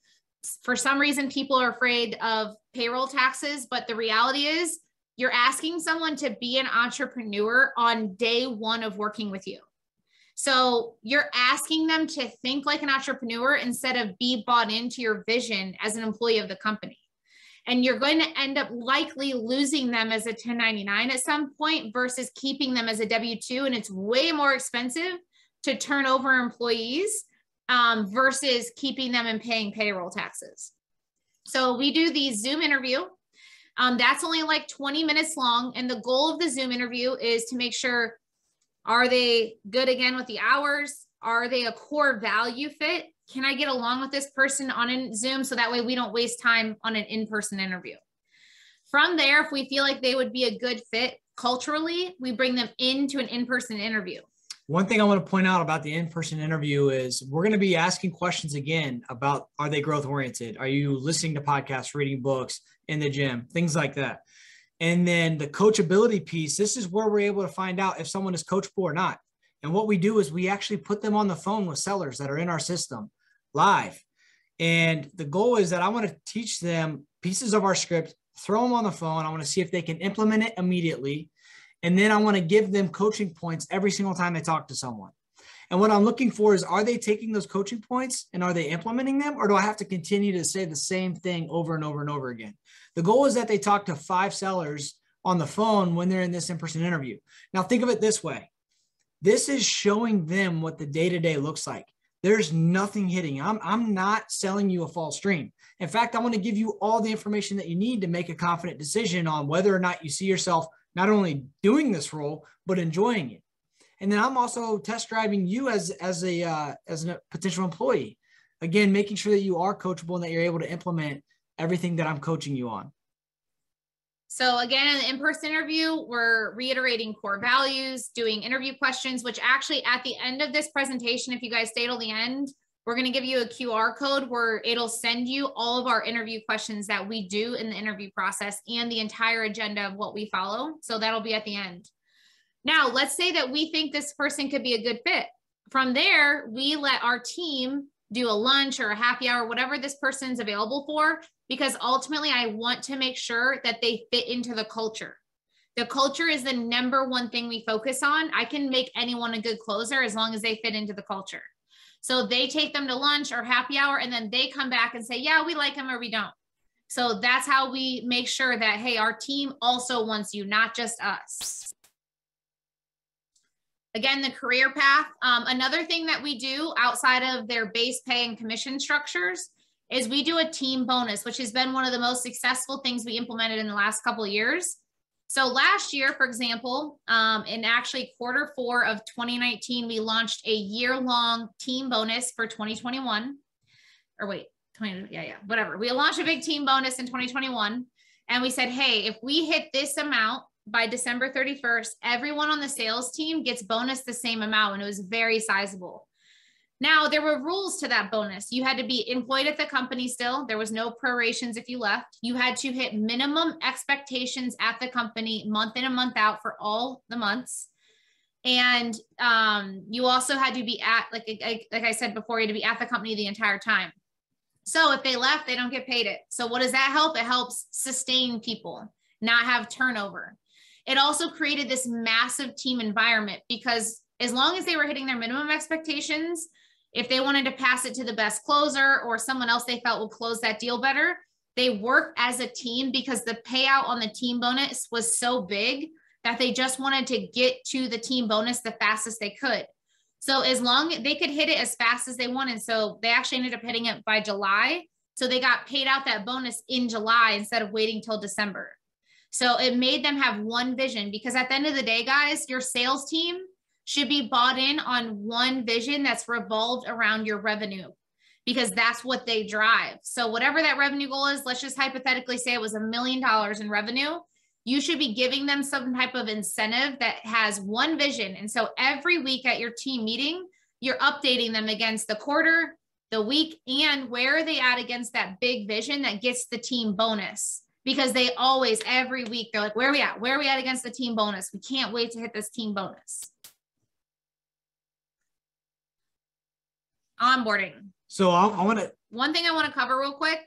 for some reason people are afraid of payroll taxes, but the reality is you're asking someone to be an entrepreneur on day one of working with you. So you're asking them to think like an entrepreneur instead of be bought into your vision as an employee of the company. And you're going to end up likely losing them as a 1099 at some point versus keeping them as a W 2. And it's way more expensive to turn over employees um, versus keeping them and paying payroll taxes. So we do the Zoom interview. Um, that's only like 20 minutes long. And the goal of the Zoom interview is to make sure are they good again with the hours? Are they a core value fit? Can I get along with this person on a Zoom so that way we don't waste time on an in person interview? From there, if we feel like they would be a good fit culturally, we bring them into an in person interview. One thing I want to point out about the in-person interview is we're going to be asking questions again about are they growth oriented? Are you listening to podcasts, reading books in the gym, things like that. And then the coachability piece, this is where we're able to find out if someone is coachable or not. And what we do is we actually put them on the phone with sellers that are in our system live. And the goal is that I want to teach them pieces of our script, throw them on the phone. I want to see if they can implement it immediately and then I want to give them coaching points every single time they talk to someone. And what I'm looking for is are they taking those coaching points and are they implementing them? Or do I have to continue to say the same thing over and over and over again? The goal is that they talk to five sellers on the phone when they're in this in person interview. Now, think of it this way this is showing them what the day to day looks like. There's nothing hitting. I'm, I'm not selling you a false dream. In fact, I want to give you all the information that you need to make a confident decision on whether or not you see yourself not only doing this role but enjoying it. And then i'm also test driving you as as a uh, as a potential employee. Again making sure that you are coachable and that you're able to implement everything that i'm coaching you on. So again in in-person interview we're reiterating core values doing interview questions which actually at the end of this presentation if you guys stay till the end we're going to give you a QR code where it'll send you all of our interview questions that we do in the interview process and the entire agenda of what we follow. So that'll be at the end. Now, let's say that we think this person could be a good fit. From there, we let our team do a lunch or a happy hour, whatever this person's available for, because ultimately I want to make sure that they fit into the culture. The culture is the number one thing we focus on. I can make anyone a good closer as long as they fit into the culture. So they take them to lunch or happy hour, and then they come back and say, Yeah, we like them or we don't. So that's how we make sure that, hey, our team also wants you, not just us. Again, the career path. Um, another thing that we do outside of their base pay and commission structures is we do a team bonus, which has been one of the most successful things we implemented in the last couple of years. So last year, for example, um, in actually quarter four of 2019, we launched a year-long team bonus for 2021. Or wait, 20, yeah, yeah, whatever. We launched a big team bonus in 2021. And we said, hey, if we hit this amount by December 31st, everyone on the sales team gets bonus the same amount. And it was very sizable. Now, there were rules to that bonus. You had to be employed at the company still. There was no prorations if you left. You had to hit minimum expectations at the company month in and month out for all the months. And um, you also had to be at, like, like, like I said before, you had to be at the company the entire time. So if they left, they don't get paid it. So what does that help? It helps sustain people, not have turnover. It also created this massive team environment because as long as they were hitting their minimum expectations, if they wanted to pass it to the best closer or someone else they felt would close that deal better, they worked as a team because the payout on the team bonus was so big that they just wanted to get to the team bonus the fastest they could. So as long they could hit it as fast as they wanted. So they actually ended up hitting it by July. So they got paid out that bonus in July instead of waiting till December. So it made them have one vision because at the end of the day, guys, your sales team should be bought in on one vision that's revolved around your revenue because that's what they drive. So whatever that revenue goal is, let's just hypothetically say it was a million dollars in revenue. You should be giving them some type of incentive that has one vision. And so every week at your team meeting, you're updating them against the quarter, the week, and where are they at against that big vision that gets the team bonus because they always every week they're like where are we at where are we at against the team bonus we can't wait to hit this team bonus onboarding. So I, I want to. One thing I want to cover real quick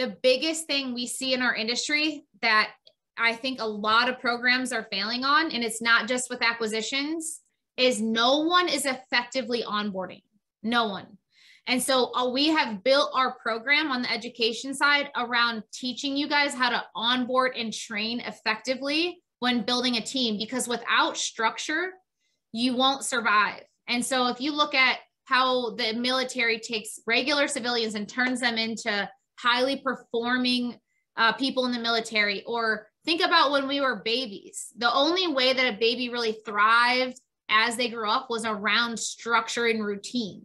the biggest thing we see in our industry that I think a lot of programs are failing on, and it's not just with acquisitions, is no one is effectively onboarding. No one. And so uh, we have built our program on the education side around teaching you guys how to onboard and train effectively when building a team because without structure, you won't survive. And so if you look at how the military takes regular civilians and turns them into highly performing uh, people in the military. Or think about when we were babies. The only way that a baby really thrived as they grew up was around structure and routine.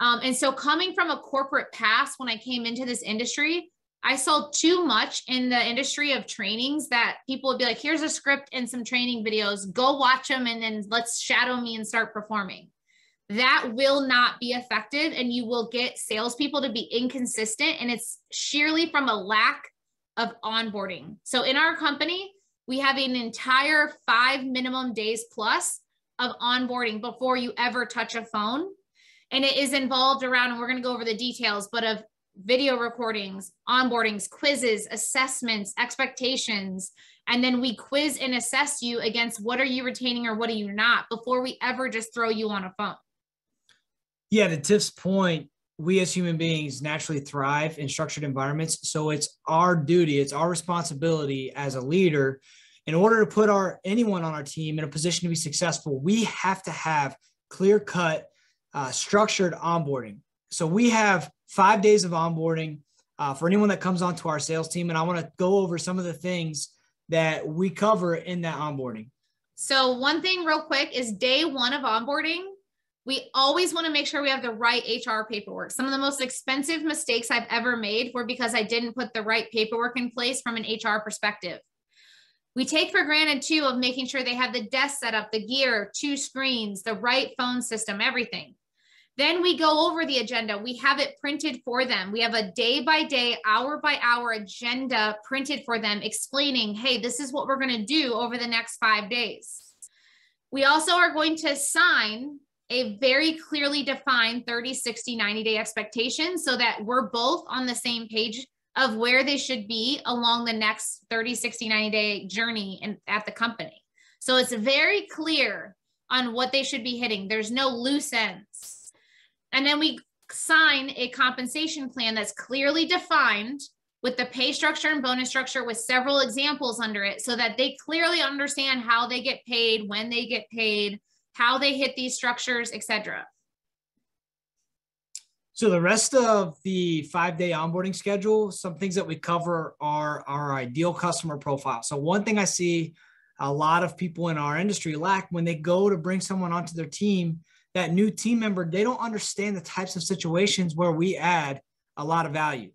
Um, and so coming from a corporate past when i came into this industry i saw too much in the industry of trainings that people would be like here's a script and some training videos. Go watch them and then let's shadow me and start performing that will not be effective and you will get salespeople to be inconsistent. And it's sheerly from a lack of onboarding. So in our company, we have an entire five minimum days plus of onboarding before you ever touch a phone. And it is involved around, and we're going to go over the details, but of video recordings, onboardings, quizzes, assessments, expectations. And then we quiz and assess you against what are you retaining or what are you not before we ever just throw you on a phone yeah, to Tiff's point, we as human beings naturally thrive in structured environments. So it's our duty, it's our responsibility as a leader. In order to put our anyone on our team in a position to be successful, we have to have clear cut, uh, structured onboarding. So we have five days of onboarding uh, for anyone that comes onto our sales team. And I want to go over some of the things that we cover in that onboarding. So, one thing, real quick, is day one of onboarding we always want to make sure we have the right HR paperwork. Some of the most expensive mistakes I've ever made were because I didn't put the right paperwork in place from an HR perspective. We take for granted too of making sure they have the desk set up, the gear, two screens, the right phone system, everything. Then we go over the agenda. We have it printed for them. We have a day by day, hour by hour agenda printed for them, explaining, hey, this is what we're going to do over the next five days. We also are going to assign a very clearly defined 30, 60, 90 day expectation so that we're both on the same page of where they should be along the next 30, 60, 90 day journey in, at the company. So it's very clear on what they should be hitting. There's no loose ends. And then we sign a compensation plan that's clearly defined with the pay structure and bonus structure with several examples under it so that they clearly understand how they get paid, when they get paid, how they hit these structures, etc. So the rest of the five day onboarding schedule, some things that we cover are our ideal customer profile. So one thing I see a lot of people in our industry lack when they go to bring someone onto their team, that new team member, they don't understand the types of situations where we add a lot of value.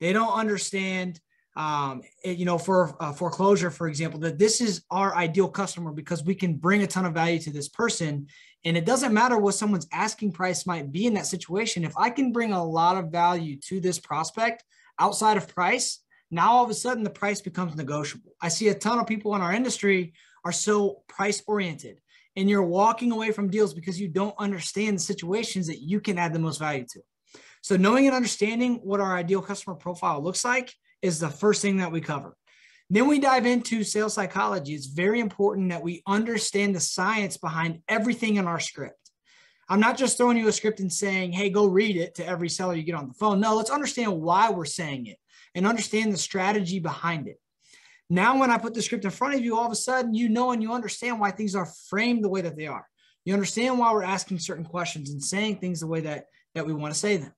They don't understand, um, it, you know, for uh, foreclosure, for example, that this is our ideal customer because we can bring a ton of value to this person and it doesn't matter what someone's asking price might be in that situation. If I can bring a lot of value to this prospect outside of price, now all of a sudden the price becomes negotiable. I see a ton of people in our industry are so price oriented and you're walking away from deals because you don't understand the situations that you can add the most value to. So knowing and understanding what our ideal customer profile looks like is the first thing that we cover. Then we dive into sales psychology. It's very important that we understand the science behind everything in our script. I'm not just throwing you a script and saying, hey, go read it to every seller you get on the phone. No, let's understand why we're saying it and understand the strategy behind it. Now, when I put the script in front of you, all of a sudden you know and you understand why things are framed the way that they are. You understand why we're asking certain questions and saying things the way that, that we want to say them.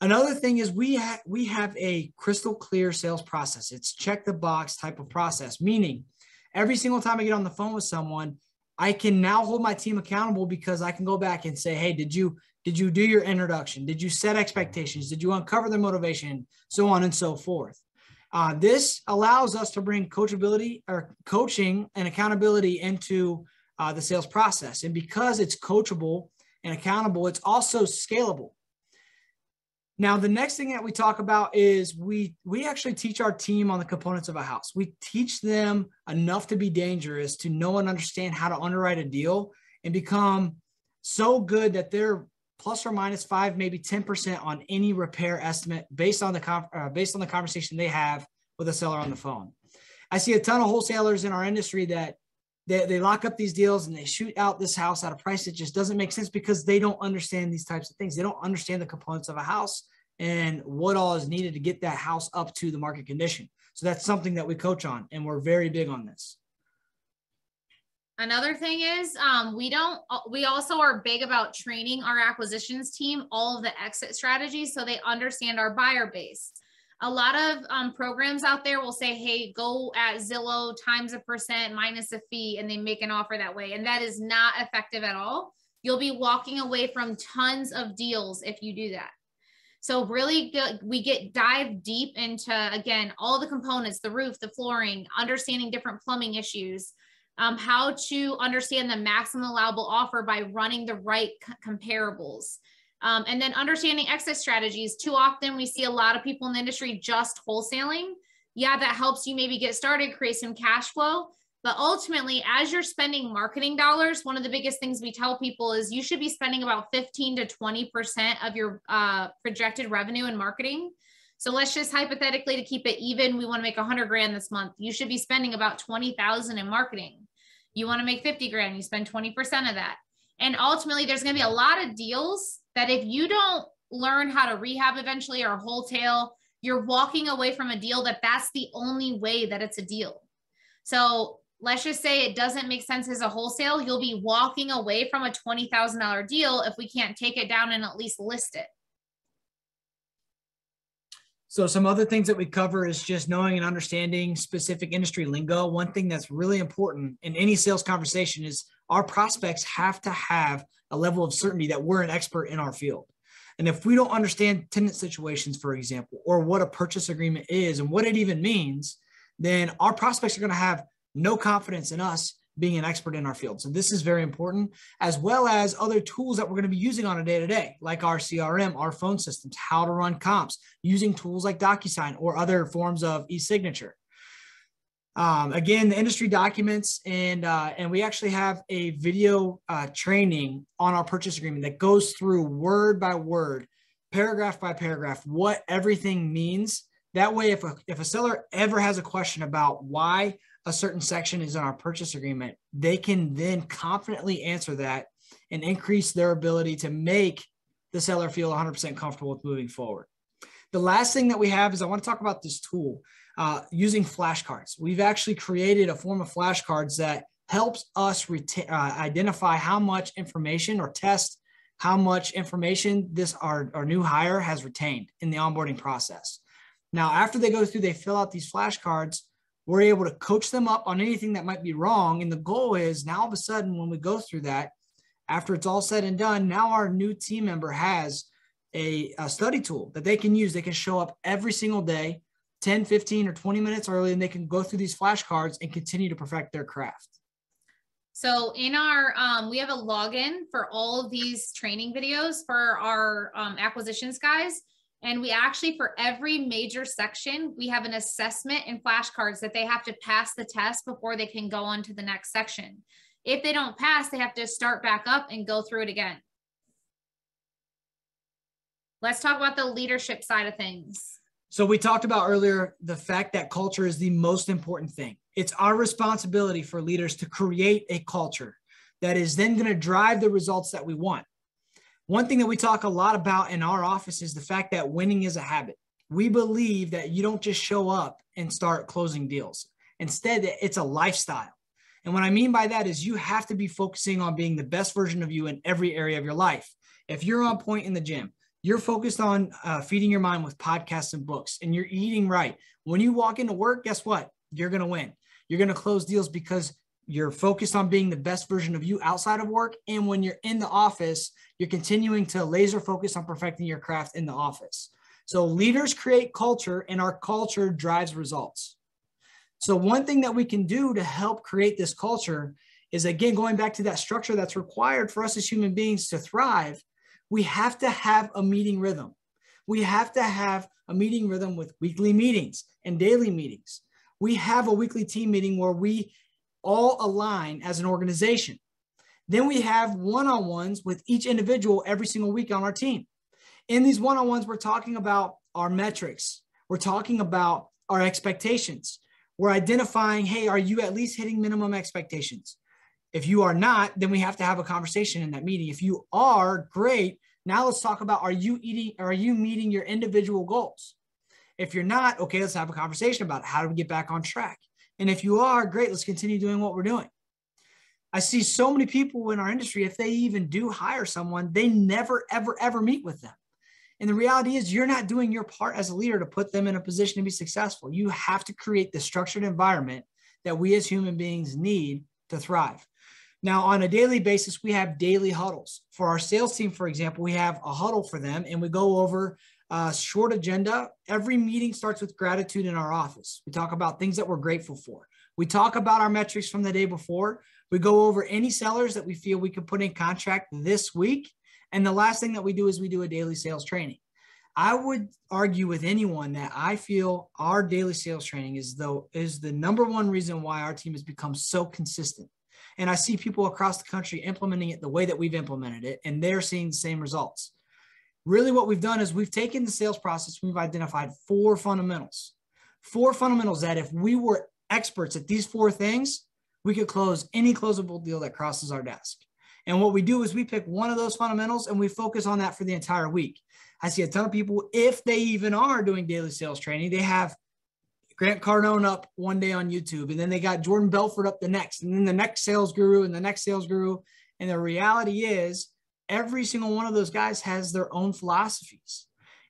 Another thing is we have we have a crystal clear sales process. It's check the box type of process, meaning every single time I get on the phone with someone, I can now hold my team accountable because I can go back and say, "Hey, did you did you do your introduction? Did you set expectations? Did you uncover their motivation? So on and so forth." Uh, this allows us to bring coachability or coaching and accountability into uh, the sales process, and because it's coachable and accountable, it's also scalable. Now, the next thing that we talk about is we we actually teach our team on the components of a house. We teach them enough to be dangerous to know and understand how to underwrite a deal and become so good that they're plus or minus five, maybe 10% on any repair estimate based on the uh, based on the conversation they have with a seller on the phone. I see a ton of wholesalers in our industry that they, they lock up these deals and they shoot out this house at a price that just doesn't make sense because they don't understand these types of things. They don't understand the components of a house and what all is needed to get that house up to the market condition. So that's something that we coach on, and we're very big on this. Another thing is um, we don't, we also are big about training our acquisitions team all of the exit strategies so they understand our buyer base. A lot of um, programs out there will say, hey, go at Zillow times a percent minus a fee, and they make an offer that way. And that is not effective at all. You'll be walking away from tons of deals if you do that. So really good, we get dive deep into again all the components, the roof, the flooring, understanding different plumbing issues, um, how to understand the maximum allowable offer by running the right comparables. Um, and then understanding exit strategies. Too often we see a lot of people in the industry just wholesaling. Yeah, that helps you maybe get started, create some cash flow. But ultimately, as you're spending marketing dollars, one of the biggest things we tell people is you should be spending about 15 to 20% of your uh, projected revenue in marketing. So let's just hypothetically to keep it even, we want to make 100 grand this month. You should be spending about 20,000 in marketing. You want to make 50 grand, you spend 20% of that. And ultimately, there's going to be a lot of deals that if you don't learn how to rehab eventually or wholesale, you're walking away from a deal that that's the only way that it's a deal. So let's just say it doesn't make sense as a wholesale, you'll be walking away from a $20,000 deal if we can't take it down and at least list it. So some other things that we cover is just knowing and understanding specific industry lingo. One thing that's really important in any sales conversation is our prospects have to have a level of certainty that we're an expert in our field. And if we don't understand tenant situations, for example, or what a purchase agreement is and what it even means, then our prospects are going to have no confidence in us being an expert in our field. So this is very important, as well as other tools that we're going to be using on a day to day, like our CRM, our phone systems, how to run comps, using tools like DocuSign or other forms of e-signature. Um, again, the industry documents, and uh, and we actually have a video uh, training on our purchase agreement that goes through word by word, paragraph by paragraph, what everything means. That way, if a, if a seller ever has a question about why a certain section is in our purchase agreement, they can then confidently answer that and increase their ability to make the seller feel 100% comfortable with moving forward. The last thing that we have is I want to talk about this tool uh, using flashcards. We've actually created a form of flashcards that helps us reta- uh, identify how much information or test how much information this our, our new hire has retained in the onboarding process. Now, after they go through, they fill out these flashcards. We're able to coach them up on anything that might be wrong. And the goal is now all of a sudden, when we go through that, after it's all said and done, now our new team member has a, a study tool that they can use. They can show up every single day 10, 15, or 20 minutes early, and they can go through these flashcards and continue to perfect their craft. So in our, um, we have a login for all of these training videos for our um, acquisitions guys. And we actually, for every major section, we have an assessment and flashcards that they have to pass the test before they can go on to the next section. If they don't pass, they have to start back up and go through it again. Let's talk about the leadership side of things. So we talked about earlier the fact that culture is the most important thing. It's our responsibility for leaders to create a culture that is then going to drive the results that we want. One thing that we talk a lot about in our office is the fact that winning is a habit. We believe that you don't just show up and start closing deals. Instead, it's a lifestyle. And what I mean by that is you have to be focusing on being the best version of you in every area of your life. If you're on point in the gym, you're focused on uh, feeding your mind with podcasts and books, and you're eating right. When you walk into work, guess what? You're going to win. You're going to close deals because you're focused on being the best version of you outside of work. And when you're in the office, you're continuing to laser focus on perfecting your craft in the office. So leaders create culture, and our culture drives results. So, one thing that we can do to help create this culture is again going back to that structure that's required for us as human beings to thrive we have to have a meeting rhythm. We have to have a meeting rhythm with weekly meetings and daily meetings. We have a weekly team meeting where we all align as an organization. Then we have one on ones with each individual every single week on our team. In these one on ones, we're talking about our metrics, we're talking about our expectations. We're identifying, hey, are you at least hitting minimum expectations? If you are not, then we have to have a conversation in that meeting. If you are, great. Now let's talk about are you eating, are you meeting your individual goals? If you're not, okay, let's have a conversation about how do we get back on track. And if you are, great, let's continue doing what we're doing. I see so many people in our industry, if they even do hire someone, they never, ever, ever meet with them. And the reality is, you're not doing your part as a leader to put them in a position to be successful. You have to create the structured environment that we as human beings need to thrive. Now, on a daily basis, we have daily huddles. For our sales team, for example, we have a huddle for them and we go over a short agenda. Every meeting starts with gratitude in our office. We talk about things that we're grateful for. We talk about our metrics from the day before. We go over any sellers that we feel we could put in contract this week. And the last thing that we do is we do a daily sales training. I would argue with anyone that I feel our daily sales training is though is the number one reason why our team has become so consistent and I see people across the country implementing it the way that we've implemented it, and they're seeing the same results. Really, what we've done is we've taken the sales process, we've identified four fundamentals. Four fundamentals that if we were experts at these four things, we could close any closable deal that crosses our desk. And what we do is we pick one of those fundamentals and we focus on that for the entire week. I see a ton of people, if they even are doing daily sales training, they have Grant Cardone up one day on YouTube, and then they got Jordan Belfort up the next, and then the next sales guru and the next sales guru. And the reality is, every single one of those guys has their own philosophies.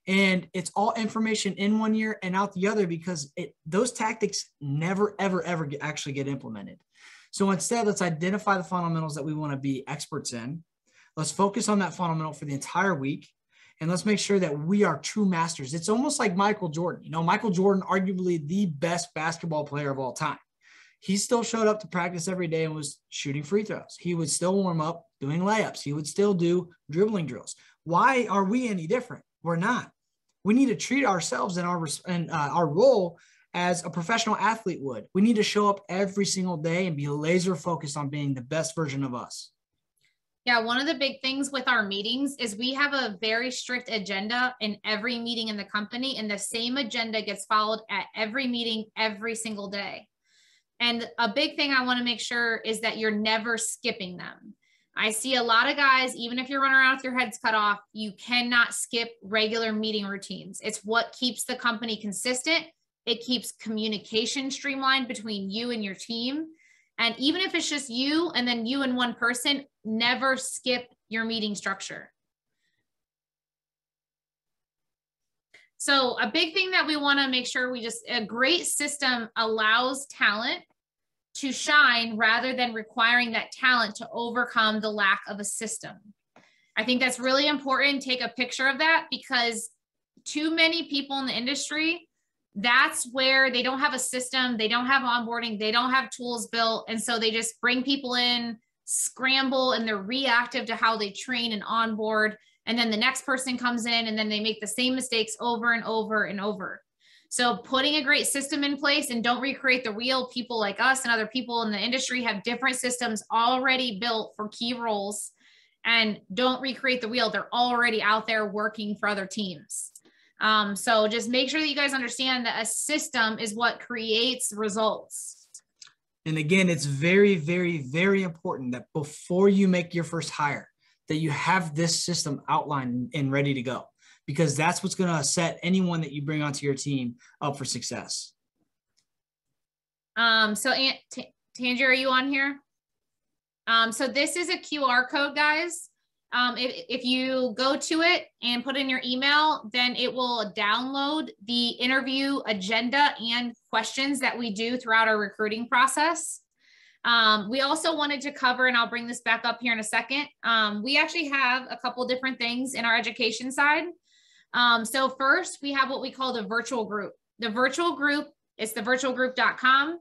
And it's all information in one year and out the other because it, those tactics never, ever, ever get, actually get implemented. So instead, let's identify the fundamentals that we want to be experts in. Let's focus on that fundamental for the entire week and let's make sure that we are true masters. It's almost like Michael Jordan. You know, Michael Jordan, arguably the best basketball player of all time. He still showed up to practice every day and was shooting free throws. He would still warm up doing layups. He would still do dribbling drills. Why are we any different? We're not. We need to treat ourselves and our and uh, our role as a professional athlete would. We need to show up every single day and be laser focused on being the best version of us. Yeah, one of the big things with our meetings is we have a very strict agenda in every meeting in the company, and the same agenda gets followed at every meeting every single day. And a big thing I want to make sure is that you're never skipping them. I see a lot of guys, even if you're running around with your heads cut off, you cannot skip regular meeting routines. It's what keeps the company consistent. It keeps communication streamlined between you and your team. And even if it's just you and then you and one person, never skip your meeting structure. So a big thing that we want to make sure we just a great system allows talent to shine rather than requiring that talent to overcome the lack of a system. I think that's really important. Take a picture of that because too many people in the industry that's where they don't have a system, they don't have onboarding, they don't have tools built. And so they just bring people in, scramble, and they're reactive to how they train and onboard. And then the next person comes in and then they make the same mistakes over and over and over. So putting a great system in place and don't recreate the wheel. People like us and other people in the industry have different systems already built for key roles and don't recreate the wheel. They're already out there working for other teams. Um, so just make sure that you guys understand that a system is what creates results. And again, it's very, very, very important that before you make your first hire, that you have this system outlined and ready to go, because that's what's going to set anyone that you bring onto your team up for success. Um, so, Aunt T- Tangie, are you on here? Um, so this is a QR code, guys. Um, if, if you go to it and put in your email, then it will download the interview agenda and questions that we do throughout our recruiting process. Um, we also wanted to cover, and I'll bring this back up here in a second. Um, we actually have a couple different things in our education side. Um, so first, we have what we call the virtual group. The virtual group is the virtualgroup.com.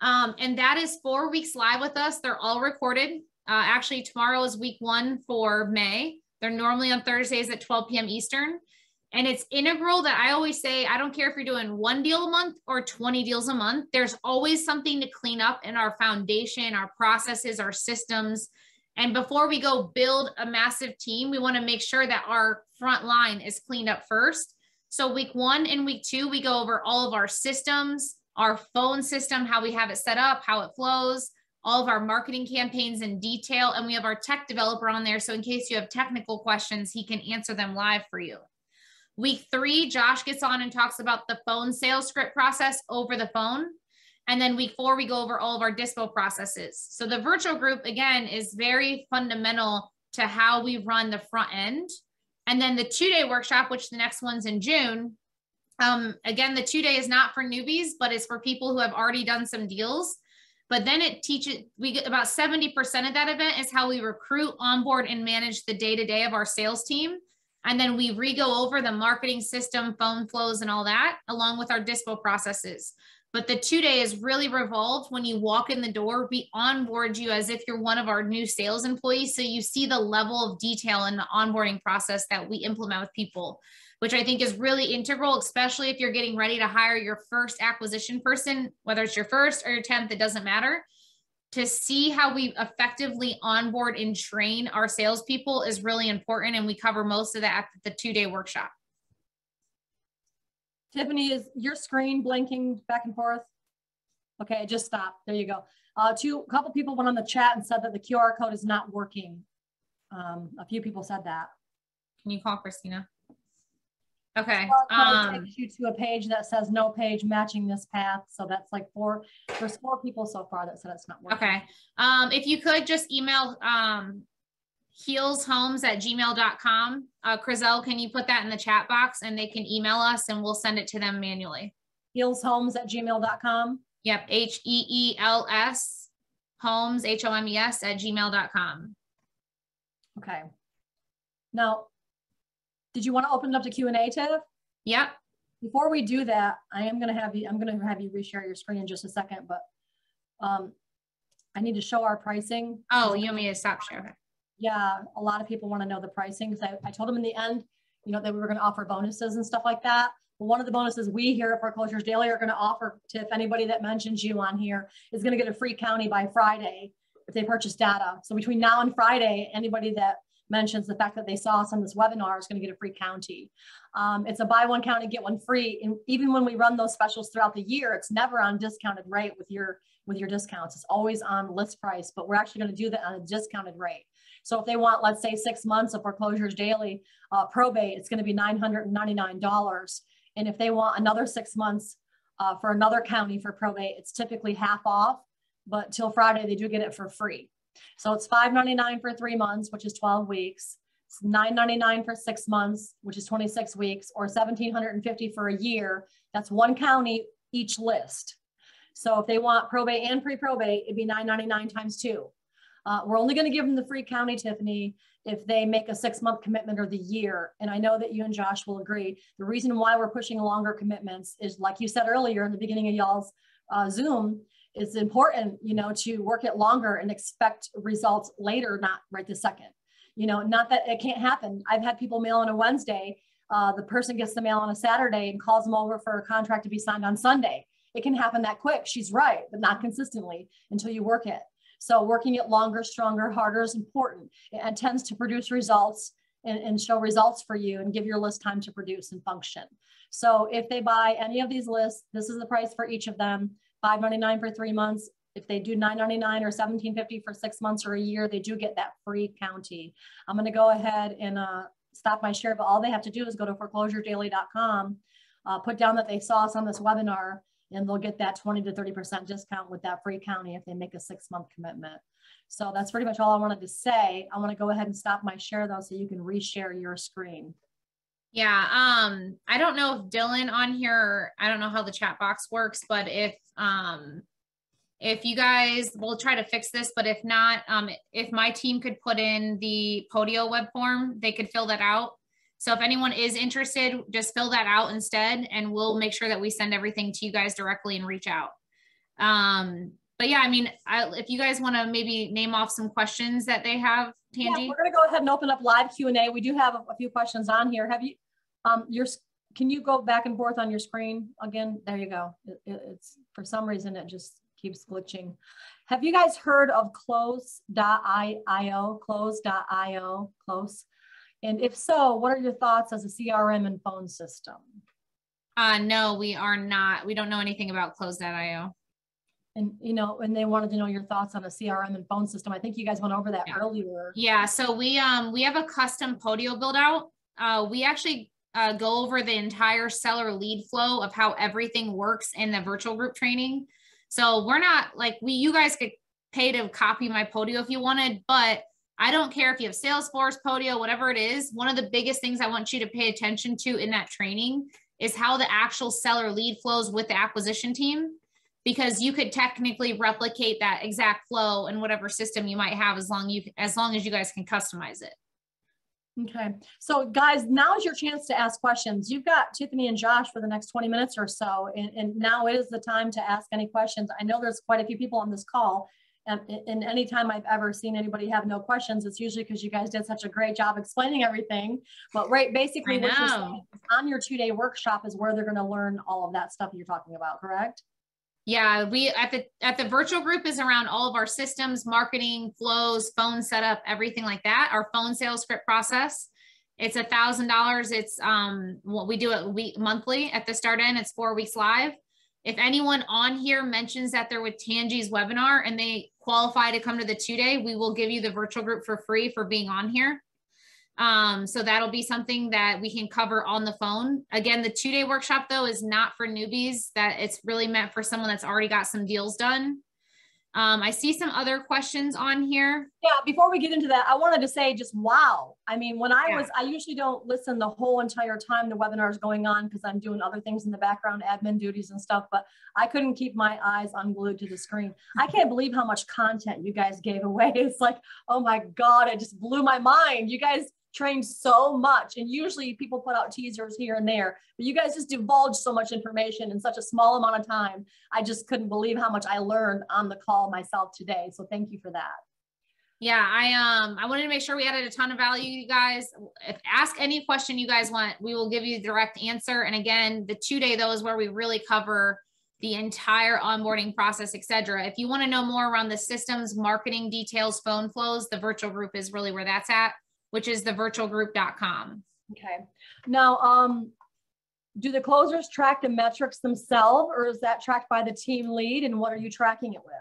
Um, and that is four weeks live with us. They're all recorded. Uh, actually, tomorrow is week one for May. They're normally on Thursdays at 12 p.m. Eastern. And it's integral that I always say I don't care if you're doing one deal a month or 20 deals a month, there's always something to clean up in our foundation, our processes, our systems. And before we go build a massive team, we want to make sure that our front line is cleaned up first. So, week one and week two, we go over all of our systems, our phone system, how we have it set up, how it flows, all of our marketing campaigns in detail. And we have our tech developer on there. So in case you have technical questions, he can answer them live for you. Week three, Josh gets on and talks about the phone sales script process over the phone. And then week four, we go over all of our dispo processes. So the virtual group, again, is very fundamental to how we run the front end. And then the two day workshop, which the next one's in June. Um, again, the two day is not for newbies, but it's for people who have already done some deals but then it teaches we get about 70% of that event is how we recruit onboard and manage the day-to-day of our sales team. And then we re-go over the marketing system phone flows and all that along with our dispo processes. But the two day is really revolved. When you walk in the door we onboard you as if you're one of our new sales employees. So you see the level of detail in the onboarding process that we implement with people which I think is really integral, especially if you're getting ready to hire your first acquisition person, whether it's your first or your 10th, it doesn't matter. To see how we effectively onboard and train our salespeople is really important. And we cover most of that at the two day workshop. Tiffany, is your screen blinking back and forth? Okay, just stop. There you go. Uh, two, a couple people went on the chat and said that the QR code is not working. Um, a few people said that. Can you call Christina? Okay. Um, takes you to a page that says no page matching this path. So that's like four, there's four people so far that said it's not working. Okay. Um, if you could just email um, heelshomes at gmail.com. Uh, Crizel, can you put that in the chat box and they can email us and we'll send it to them manually. Heelshomes at gmail.com. Yep. H E E L S homes, H O M E S at gmail.com. Okay. Now, did you want to open it up to Q&A, Tiff? Yeah. Before we do that, I am going to have you, I'm going to have you reshare your screen in just a second, but um, I need to show our pricing. Oh, you want me to stop sharing? Yeah, a lot of people want to know the pricing because I, I told them in the end, you know, that we were going to offer bonuses and stuff like that. But one of the bonuses we here at Foreclosures Daily are going to offer to if anybody that mentions you on here is going to get a free county by Friday if they purchase data. So between now and Friday, anybody that mentions the fact that they saw us on this webinar is going to get a free county. Um, it's a buy one county, get one free. And even when we run those specials throughout the year, it's never on discounted rate with your with your discounts. It's always on list price, but we're actually going to do that on a discounted rate. So if they want, let's say six months of foreclosures daily uh, probate, it's going to be $999. And if they want another six months uh, for another county for probate, it's typically half off, but till Friday, they do get it for free. So it's 599 for three months, which is 12 weeks. It's 999 for six months, which is 26 weeks, or 1,750 for a year. That's one county each list. So if they want probate and pre-probate, it'd be 999 times two. Uh, we're only going to give them the free county, Tiffany, if they make a six month commitment or the year. And I know that you and Josh will agree. The reason why we're pushing longer commitments is, like you said earlier in the beginning of y'all's uh, Zoom, it's important, you know, to work it longer and expect results later, not right this second. You know, not that it can't happen. I've had people mail on a Wednesday. Uh, the person gets the mail on a Saturday and calls them over for a contract to be signed on Sunday. It can happen that quick. She's right, but not consistently until you work it. So working it longer, stronger, harder is important. It tends to produce results and, and, show results for you and give your list time to produce and function. So if they buy any of these lists, this is the price for each of them. $5.99 for three months. If they do $9.99 or $17.50 for six months or a year, they do get that free county. I'm going to go ahead and uh, stop my share, but all they have to do is go to foreclosuredaily.com, uh, put down that they saw us on this webinar, and they'll get that 20 to 30% discount with that free county if they make a six month commitment. So that's pretty much all I wanted to say. I want to go ahead and stop my share though, so you can reshare your screen. Yeah, um, I don't know if Dylan on here, I don't know how the chat box works, but if um if you guys we'll try to fix this, but if not, um if my team could put in the Podio web form, they could fill that out. So if anyone is interested, just fill that out instead, and we'll make sure that we send everything to you guys directly and reach out. Um, but yeah, I mean, I, if you guys want to maybe name off some questions that they have, Tangie. Yeah, we're going to go ahead and open up live Q&A. We do have a, a, few questions on here. Have you, um, your, can you go back and forth on your screen again? There you go. It, it, it's for some reason, it just keeps glitching. Have you guys heard of close.io, close.io, close? And if so, what are your thoughts as a CRM and phone system? Uh, no, we are not. We don't know anything about close.io and you know and they wanted to know your thoughts on a crm and phone system i think you guys went over that yeah. earlier yeah so we um we have a custom podio build out uh we actually uh, go over the entire seller lead flow of how everything works in the virtual group training so we're not like we you guys could pay to copy my podio if you wanted but i don't care if you have salesforce podio whatever it is one of the biggest things i want you to pay attention to in that training is how the actual seller lead flows with the acquisition team because you could technically replicate that exact flow in whatever system you might have as long you as long as you guys can customize it. Okay. So guys, now is your chance to ask questions. You've got Tiffany and Josh for the next 20 minutes or so. And, and now is the time to ask any questions. I know there's quite a few people on this call. And, and time I've ever seen anybody have no questions, it's usually because you guys did such a great job explaining everything. But right, basically what you're saying on your two-day workshop is where they're going to learn all of that stuff you're talking about, correct? Yeah, we at the at the virtual group is around all of our systems, marketing, flows, phone setup, everything like that. Our phone sales script process. It's a thousand dollars. It's um what we do it week monthly at the start end. It's four weeks live. If anyone on here mentions that they're with Tangie's webinar and they qualify to come to the two day, we will give you the virtual group for free for being on here. Um, so that'll be something that we can cover on the phone. Again, the two day workshop though is not for newbies, that it's really meant for someone that's already got some deals done. Um, I see some other questions on here. Yeah, before we get into that, I wanted to say just wow. I mean, when I yeah. was, I usually don't listen the whole entire time the webinar is going on because I'm doing other things in the background, admin duties and stuff, but I couldn't keep my eyes unglued to the screen. I can't believe how much content you guys gave away. It's like, oh my God, it just blew my mind. You guys trained so much. And usually people put out teasers here and there, but you guys just divulged so much information in such a small amount of time. I just couldn't believe how much I learned on the call myself today. So thank you for that. Yeah, I um I wanted to make sure we added a ton of value, you guys. If ask any question you guys want, we will give you the direct answer. And again, the two day though is where we really cover the entire onboarding process, etc. If you want to know more around the systems, marketing details, phone flows, the virtual group is really where that's at, which is thevirtualgroup.com. Okay. Now, um, do the closers track the metrics themselves or is that tracked by the team lead and what are you tracking it with?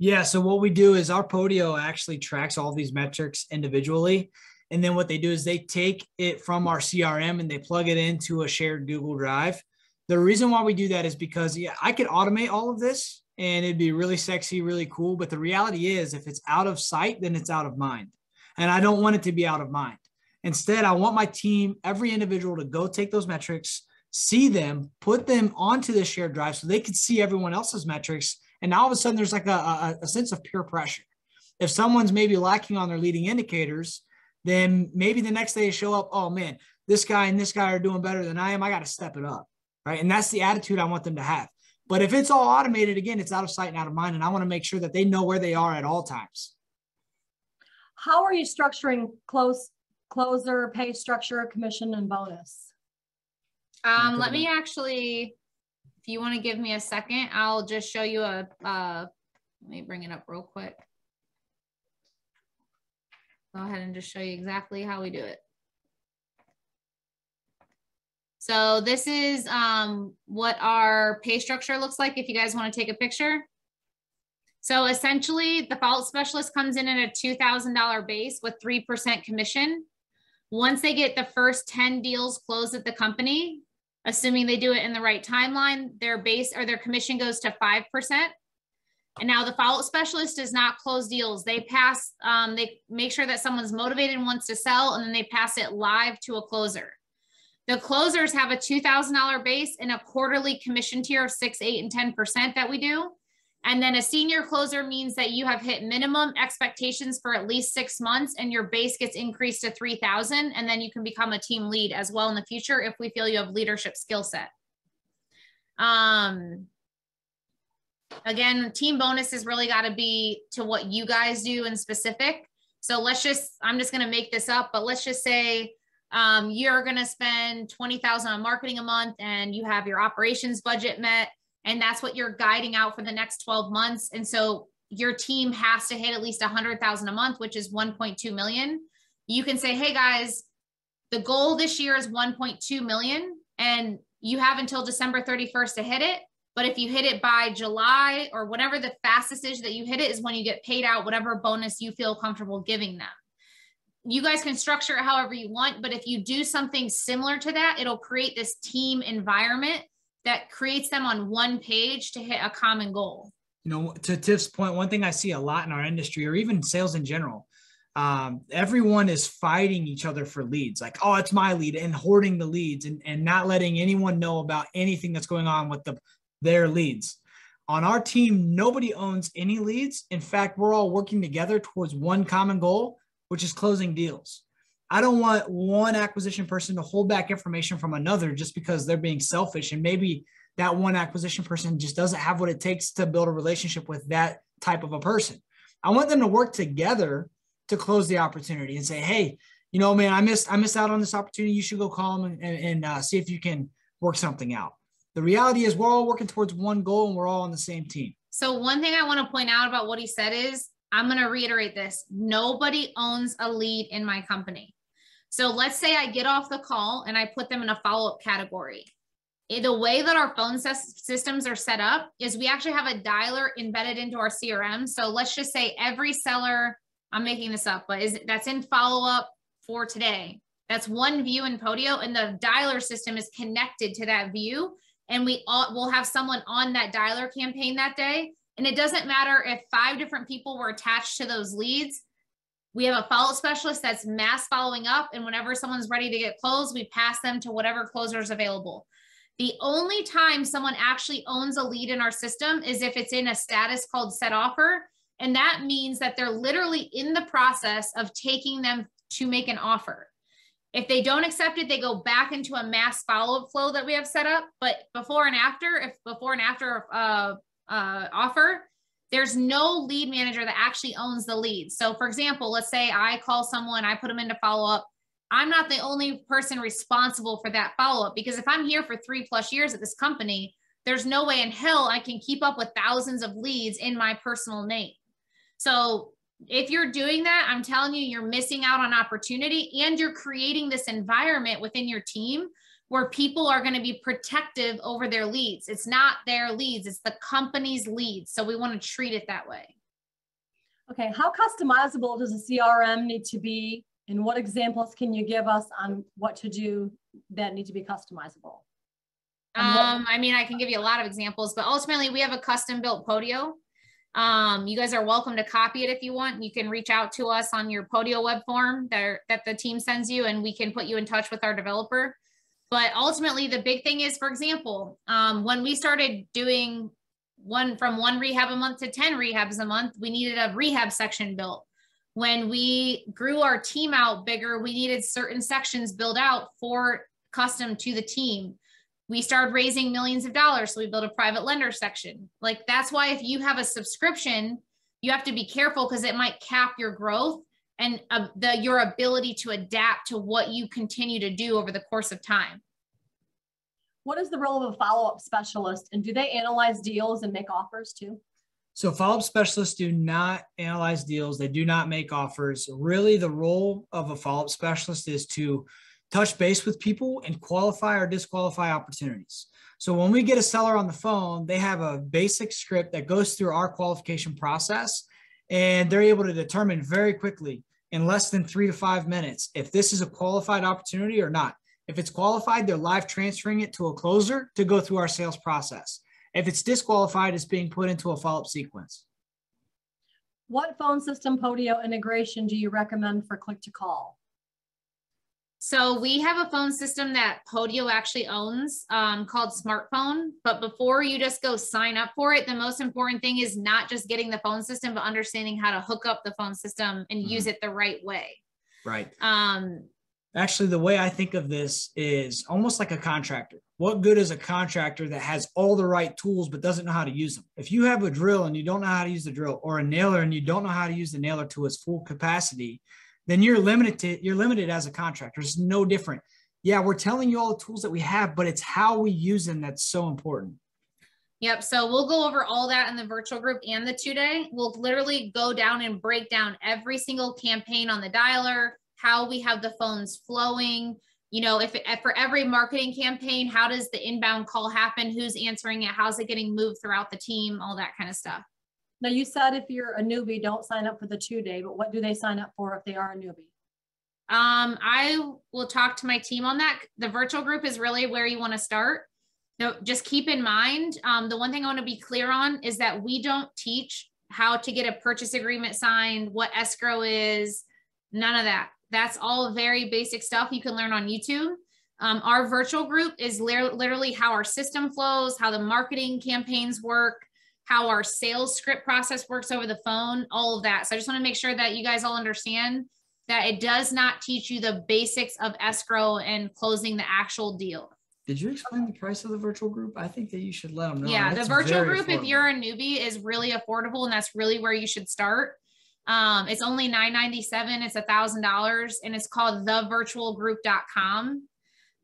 Yeah. So what we do is our Podio actually tracks all these metrics individually. And then what they do is they take it from our CRM and they plug it into a shared Google Drive. The reason why we do that is because yeah, I could automate all of this and it'd be really sexy, really cool. But the reality is, if it's out of sight, then it's out of mind. And I don't want it to be out of mind. Instead, I want my team, every individual to go take those metrics, see them, put them onto the shared drive so they can see everyone else's metrics and now all of a sudden, there's like a, a, a sense of peer pressure. If someone's maybe lacking on their leading indicators, then maybe the next day they show up, oh man, this guy and this guy are doing better than I am. I got to step it up. Right. And that's the attitude I want them to have. But if it's all automated, again, it's out of sight and out of mind. And I want to make sure that they know where they are at all times. How are you structuring close closer pay structure, commission, and bonus? Um, let me actually if you want to give me a second, I'll just show you a, uh, let me bring it up real quick. Go ahead and just show you exactly how we do it. So this is um, what our pay structure looks like if you guys want to take a picture. So essentially the follow specialist comes in at a $2,000 base with 3% commission. Once they get the first 10 deals closed at the company, assuming they do it in the right timeline, their base or their commission goes to 5%. And now the follow-up specialist does not close deals. They pass, um, they make sure that someone's motivated and wants to sell, and then they pass it live to a closer. The closers have a $2,000 base and a quarterly commission tier of six, eight, and 10% that we do. And then a senior closer means that you have hit minimum expectations for at least six months and your base gets increased to 3000 and then you can become a team lead as well in the future if we feel you have leadership skill set. Um, again, team bonus has really got to be to what you guys do in specific. So let's just, I'm just going to make this up, but let's just say um, you're going to spend 20,000 on marketing a month and you have your operations budget met and that's what you're guiding out for the next 12 months. And so your team has to hit at least 100,000 a month which is 1.2 million. You can say hey guys the goal this year is 1.2 million and you have until December 31st to hit it. But if you hit it by July or whatever the fastest is that you hit it is when you get paid out whatever bonus you feel comfortable giving them. You guys can structure it however you want but if you do something similar to that it'll create this team environment that creates them on one page to hit a common goal. You know, to Tiff's point, one thing I see a lot in our industry or even sales in general, um, everyone is fighting each other for leads. Like, oh, it's my lead and hoarding the leads and, and not letting anyone know about anything that's going on with the their leads. On our team, nobody owns any leads. In fact, we're all working together towards one common goal, which is closing deals. I don't want one acquisition person to hold back information from another just because they're being selfish. And maybe that one acquisition person just doesn't have what it takes to build a relationship with that type of a person. I want them to work together to close the opportunity and say, hey, you know, man, I missed I missed out on this opportunity. You should go call them and, and, uh, see if you can work something out. The reality is we're all working towards one goal and we're all on the same team. So one thing I want to point out about what he said is I'm going to reiterate this. Nobody owns a lead in my company. So let's say I get off the call and I put them in a follow up category. Eh, the way that our phone systems are set up is we actually have a dialer embedded into our CRM. So let's just say every seller, I'm making this up, but is that's in follow up for today. That's one view in Podio, and the dialer system is connected to that view. And we all will have someone on that dialer campaign that day. And it doesn't matter if five different people were attached to those leads we have a follow up specialist that's mass following up. And whenever someone's ready to get closed, we pass them to whatever closer is available. The only time someone actually owns a lead in our system is if it's in a status called set offer. And that means that they're literally in the process of taking them to make an offer. If they don't accept it, they go back into a mass follow up flow that we have set up. But before and after, if before and after uh, uh, offer, there's no lead manager that actually owns the lead. So, for example, let's say I call someone, I put them into follow up. I'm not the only person responsible for that follow up because if I'm here for three plus years at this company, there's no way in hell I can keep up with thousands of leads in my personal name. So, if you're doing that, I'm telling you, you're missing out on opportunity and you're creating this environment within your team where people are going to be protective over their leads. It's not their leads, it's the company's leads. So we want to treat it that way. Okay, how customizable does a CRM need to be? And what examples can you give us on what to do that need to be customizable? Um, I mean, I can give you a lot of examples, but ultimately we have a custom built Podio. Um, you guys are welcome to copy it if you want. You can reach out to us on your Podio web form that, that the team sends you and we can put you in touch with our developer. But ultimately, the big thing is, for example, um, when we started doing one from one rehab a month to 10 rehabs a month, we needed a rehab section built. When we grew our team out bigger, we needed certain sections built out for custom to the team. We started raising millions of dollars, so we built a private lender section. Like that's why if you have a subscription, you have to be careful because it might cap your growth and uh, the your ability to adapt to what you continue to do over the course of time. What is the role of a follow-up specialist and do they analyze deals and make offers too? So follow-up specialists do not analyze deals. They do not make offers. Really the role of a follow-up specialist is to touch base with people and qualify or disqualify opportunities. So when we get a seller on the phone, they have a basic script that goes through our qualification process and they're able to determine very quickly in less than three to five minutes if this is a qualified opportunity or not. If it's qualified, they're live transferring it to a closer to go through our sales process. If it's disqualified, it's being put into a follow-up sequence. What phone system Podio integration do you recommend for click to call? So we have a phone system that Podio actually owns um, called smrtPhone. But before you just go sign up for it, the most important thing is not just getting the phone system, but understanding how to hook up the phone system and mm-hmm. use it the right way. Right. Um, Actually, the way I think of this is almost like a contractor. What good is a contractor that has all the right tools but doesn't know how to use them? If you have a drill and you don't know how to use the drill, or a nailer and you don't know how to use the nailer to its full capacity, then you're limited. You're limited as a contractor. It's no different. Yeah, we're telling you all the tools that we have, but it's how we use them that's so important. Yep. So we'll go over all that in the virtual group and the two day. We'll literally go down and break down every single campaign on the dialer, how we have the phones flowing. You know, if, if for every marketing campaign, how does the inbound call happen? Who's answering it? How's it getting moved throughout the team? All that kind of stuff. Now you said if you're a newbie, don't sign up for the two day, but what do they sign up for if they are a newbie? Um, I will talk to my team on that. The virtual group is really where you want to start. So just keep in mind, um, the one thing I want to be clear on is that we don't teach how to get a purchase agreement signed, what escrow is, none of that. That's all very basic stuff you can learn on YouTube. Um, our virtual group is literally how our system flows, how the marketing campaigns work, how our sales script process works over the phone, all of that. So I just want to make sure that you guys all understand that it does not teach you the basics of escrow and closing the actual deal. Did you explain the price of the virtual group? I think that you should let them know. Yeah, the virtual group, affordable. if you're a newbie, is really affordable, and that's really where you should start. Um, it's only $9.97. It's a thousand dollars, and it's called thevirtualgroup.com.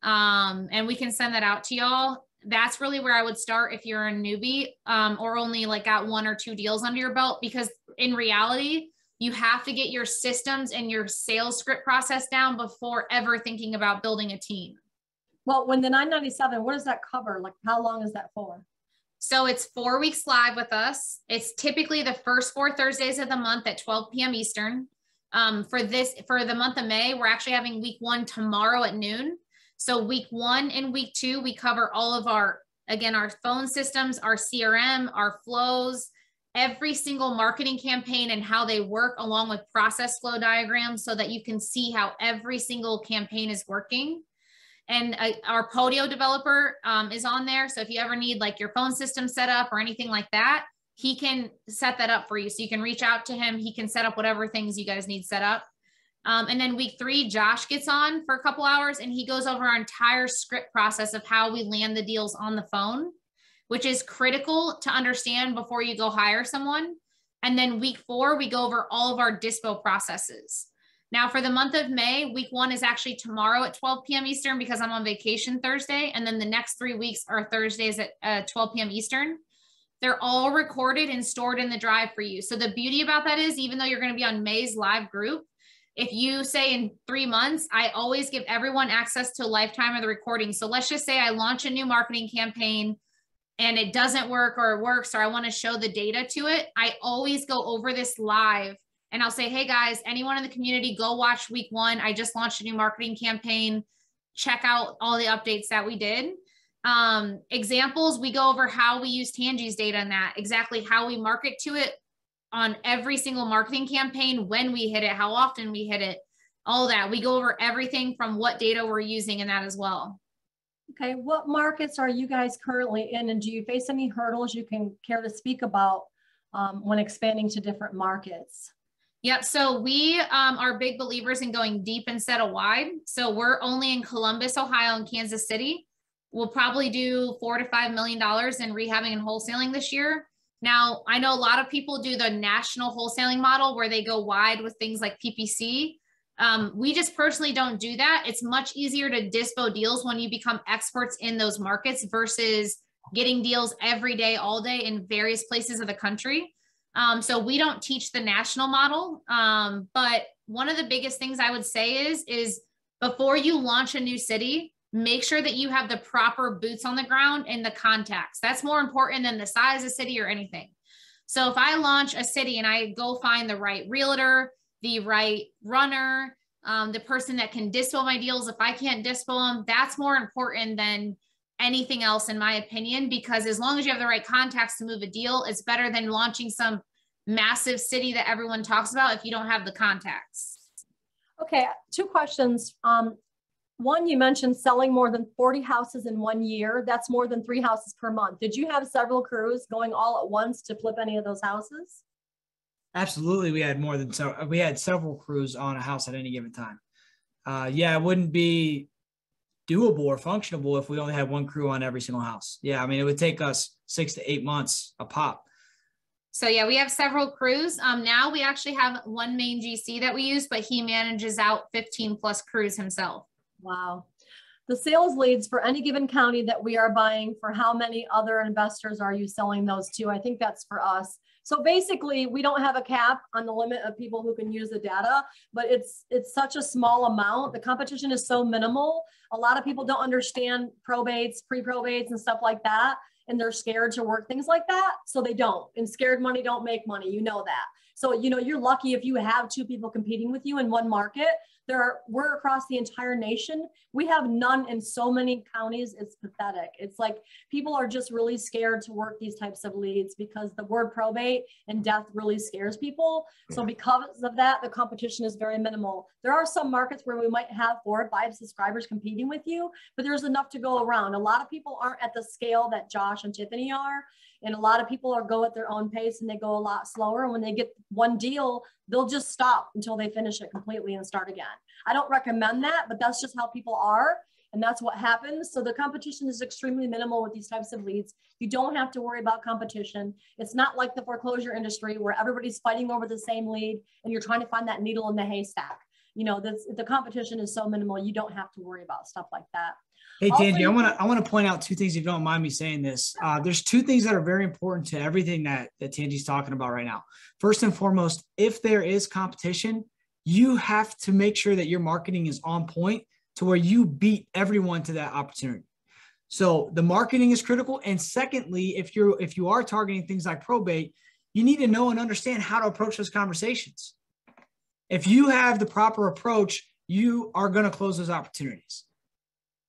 Um, and we can send that out to y'all that's really where I would start if you're a newbie um, or only like got one or two deals under your belt. Because in reality, you have to get your systems and your sales script process down before ever thinking about building a team. Well, when the 997, what does that cover? Like, how long is that for? So it's four weeks live with us. It's typically the first four Thursdays of the month at 12 p.m. Eastern. Um, for this, for the month of May, we're actually having week one tomorrow at noon. So week one and week two, we cover all of our, again, our phone systems, our CRM, our flows, every single marketing campaign and how they work along with process flow diagrams so that you can see how every single campaign is working. And uh, our Podio developer um, is on there. So if you ever need like your phone system set up or anything like that, he can set that up for you. So you can reach out to him. He can set up whatever things you guys need set up. Um, and then week three, Josh gets on for a couple hours and he goes over our entire script process of how we land the deals on the phone. which is critical to understand before you go hire someone. And then week four, we go over all of our dispo processes. Now, for the month of May, week one is actually tomorrow at 12 p.m. Eastern because I'm on vacation Thursday. And then the next three weeks are Thursdays at uh, 12 p.m. Eastern. They're all recorded and stored in the drive for you. So the beauty about that is, even though you're going to be on May's live group, if you say in three months, I always give everyone access to a lifetime of the recording. So let's just say I launch a new marketing campaign and it doesn't work or it works, or I want to show the data to it. I always go over this live and I'll say, hey guys, anyone in the community, go watch week one. I just launched a new marketing campaign. Check out all the updates that we did. Um, examples, we go over how we use Tangie's data in that, exactly how we market to it on every single marketing campaign, when we hit it, how often we hit it, all that. We go over everything from what data we're using in that as well. Okay, what markets are you guys currently in and do you face any hurdles you can care to speak about um, when expanding to different markets? Yep. So we um, are big believers in going deep instead of wide. So we're only in Columbus, Ohio, and Kansas City. We'll probably do four to five million dollars in rehabbing and wholesaling this year. Now, I know a lot of people do the national wholesaling model where they go wide with things like PPC. Um, we just personally don't do that. It's much easier to dispo deals when you become experts in those markets versus getting deals every day, all day in various places of the country. Um, so we don't teach the national model. Um, but one of the biggest things I would say is, is before you launch a new city, make sure that you have the proper boots on the ground and the contacts. That's more important than the size of city or anything. So if I launch a city and I go find the right realtor, the right runner, um, the person that can dispo my deals, if I can't dispo them, that's more important than anything else, in my opinion, because as long as you have the right contacts to move a deal, it's better than launching some massive city that everyone talks about if you don't have the contacts. Okay, two questions. Um, one, you mentioned selling more than 40 houses in one year. That's more than three houses per month. Did you have several crews going all at once to flip any of those houses? Absolutely, we had more than so. We had several crews on a house at any given time. Uh, yeah, it wouldn't be doable or functionable if we only had one crew on every single house. Yeah, I mean, it would take us six to eight months a pop. So yeah, we have several crews. Um, now we actually have one main GC that we use, but he manages out 15 plus crews himself. Wow. The sales leads for any given county that we are buying for how many other investors are you selling those to? I think that's for us. So basically, we don't have a cap on the limit of people who can use the data, but it's it's such a small amount. The competition is so minimal. A lot of people don't understand probates, pre-probates, and stuff like that, and they're scared to work things like that, so they don't. And scared money don't make money. You know that. So you know you're lucky if you have two people competing with you in one market there are, we're across the entire nation. We have none in so many counties. It's pathetic. It's like people are just really scared to work these types of leads because the word probate and death really scares people. So mm. because of that, the competition is very minimal. There are some markets where we might have four or five subscribers competing with you, but there's enough to go around. A lot of people aren't at the scale that Josh and Tiffany are. And a lot of people are go at their own pace and they go a lot slower. And when they get one deal, they'll just stop until they finish it completely and start again. I don't recommend that, but that's just how people are. And that's what happens. So the competition is extremely minimal with these types of leads. You don't have to worry about competition. It's not like the foreclosure industry where everybody's fighting over the same lead and you're trying to find that needle in the haystack. You know, this, the competition is so minimal, you don't have to worry about stuff like that. Hey, Tangie, I want to I want to point out two things if you don't mind me saying this. Uh, there's two things that are very important to everything that that Tangie's talking about right now. First and foremost, if there is competition, you have to make sure that your marketing is on point to where you beat everyone to that opportunity. So the marketing is critical. And secondly, if you're if you are targeting things like probate, you need to know and understand how to approach those conversations. If you have the proper approach, you are going to close those opportunities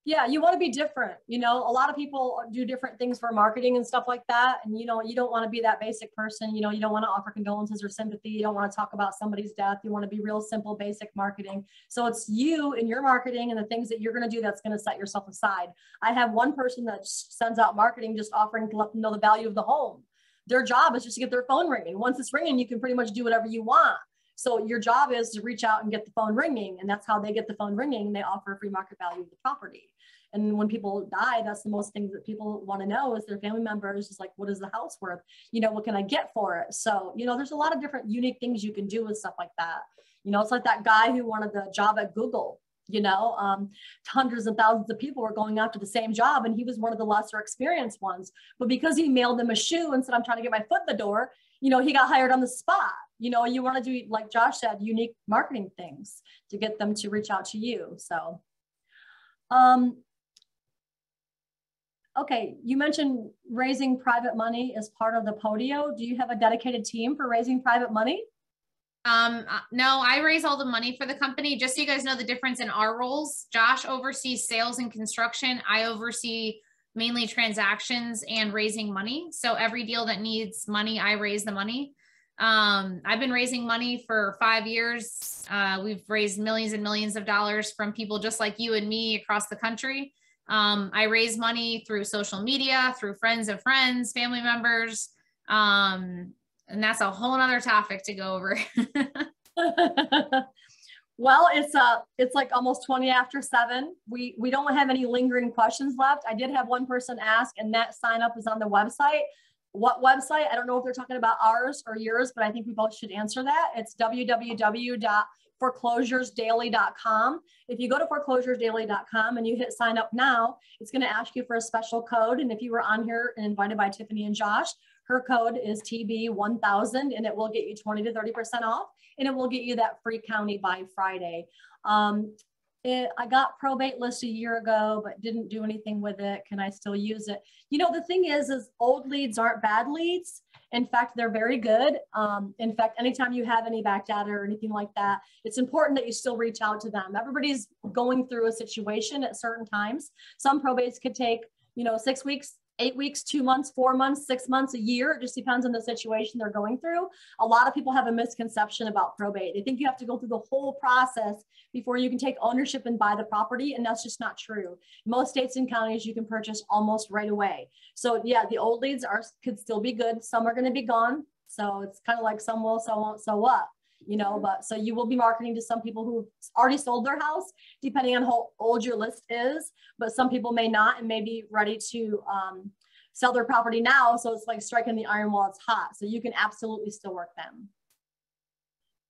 yeah you want to be different you know? A lot of people do different things for marketing and stuff like that and you know you don't want to be that basic person you know? You don't want to offer condolences or sympathy you don't want to talk about somebody's death you want to be real simple basic marketing. So it's you and your marketing and the things that you're going to do that's going to set yourself aside. I have one person that sends out marketing just offering to let them know the value of the home. Their job is just to get their phone ringing. Once it's ringing you can pretty much do whatever you want so your job is to reach out and get the phone ringing, and that's how they get the phone ringing. They offer free market value of the property. And when people die, that's the most thing that people want to know is their family members just like, what is the house worth? You know, what can I get for it? So, you know, there's a lot of different unique things you can do with stuff like that. You know, it's like that guy who wanted the job at Google you know um, hundreds and thousands of people were going after the same job and he was one of the lesser experienced ones but because he mailed them a shoe and said i'm trying to get my foot in the door you know he got hired on the spot you know you want to do like josh said unique marketing things to get them to reach out to you so um, okay you mentioned raising private money as part of the podio do you have a dedicated team for raising private money um, uh, no, I raise all the money for the company. Just so you guys know the difference in our roles. Josh oversees sales and construction. I oversee mainly transactions and raising money. So every deal that needs money, I raise the money. Um, I've been raising money for five years. Uh, we've raised millions and millions of dollars from people just like you and me across the country. Um, I raise money through social media, through friends of friends, family members. Um, and that's a whole other topic to go over. well, it's uh it's like almost 20 after seven. We we don't have any lingering questions left. I did have one person ask, and that sign up is on the website. What website? I don't know if they're talking about ours or yours, but I think we both should answer that. It's www.foreclosuresdaily.com. If you go to foreclosuresdaily.com and you hit sign up now, it's going to ask you for a special code. And if you were on here and invited by Tiffany and Josh, her code is TB1000 and it will get you 20 to 30% off and it will get you that free county by Friday. Um, it, I got probate list a year ago, but didn't do anything with it. Can I still use it? You know, the thing is, is old leads aren't bad leads. In fact, they're very good. Um, in fact, anytime you have any back data or anything like that, it's important that you still reach out to them. Everybody's going through a situation at certain times. Some probates could take, you know, six weeks, eight weeks, two months, four months, six months, a year. It just depends on the situation they're going through. A lot of people have a misconception about probate. They think you have to go through the whole process before you can take ownership and buy the property. And that's just not true. Most states and counties you can purchase almost right away. So yeah, the old leads are could still be good. Some are going to be gone. So it's kind of like some will, some won't, so what? You know, but so you will be marketing to some people who have already sold their house, depending on how old your list is, but some people may not and may be ready to um, sell their property now. So it's like striking the iron while it's hot. So you can absolutely still work them.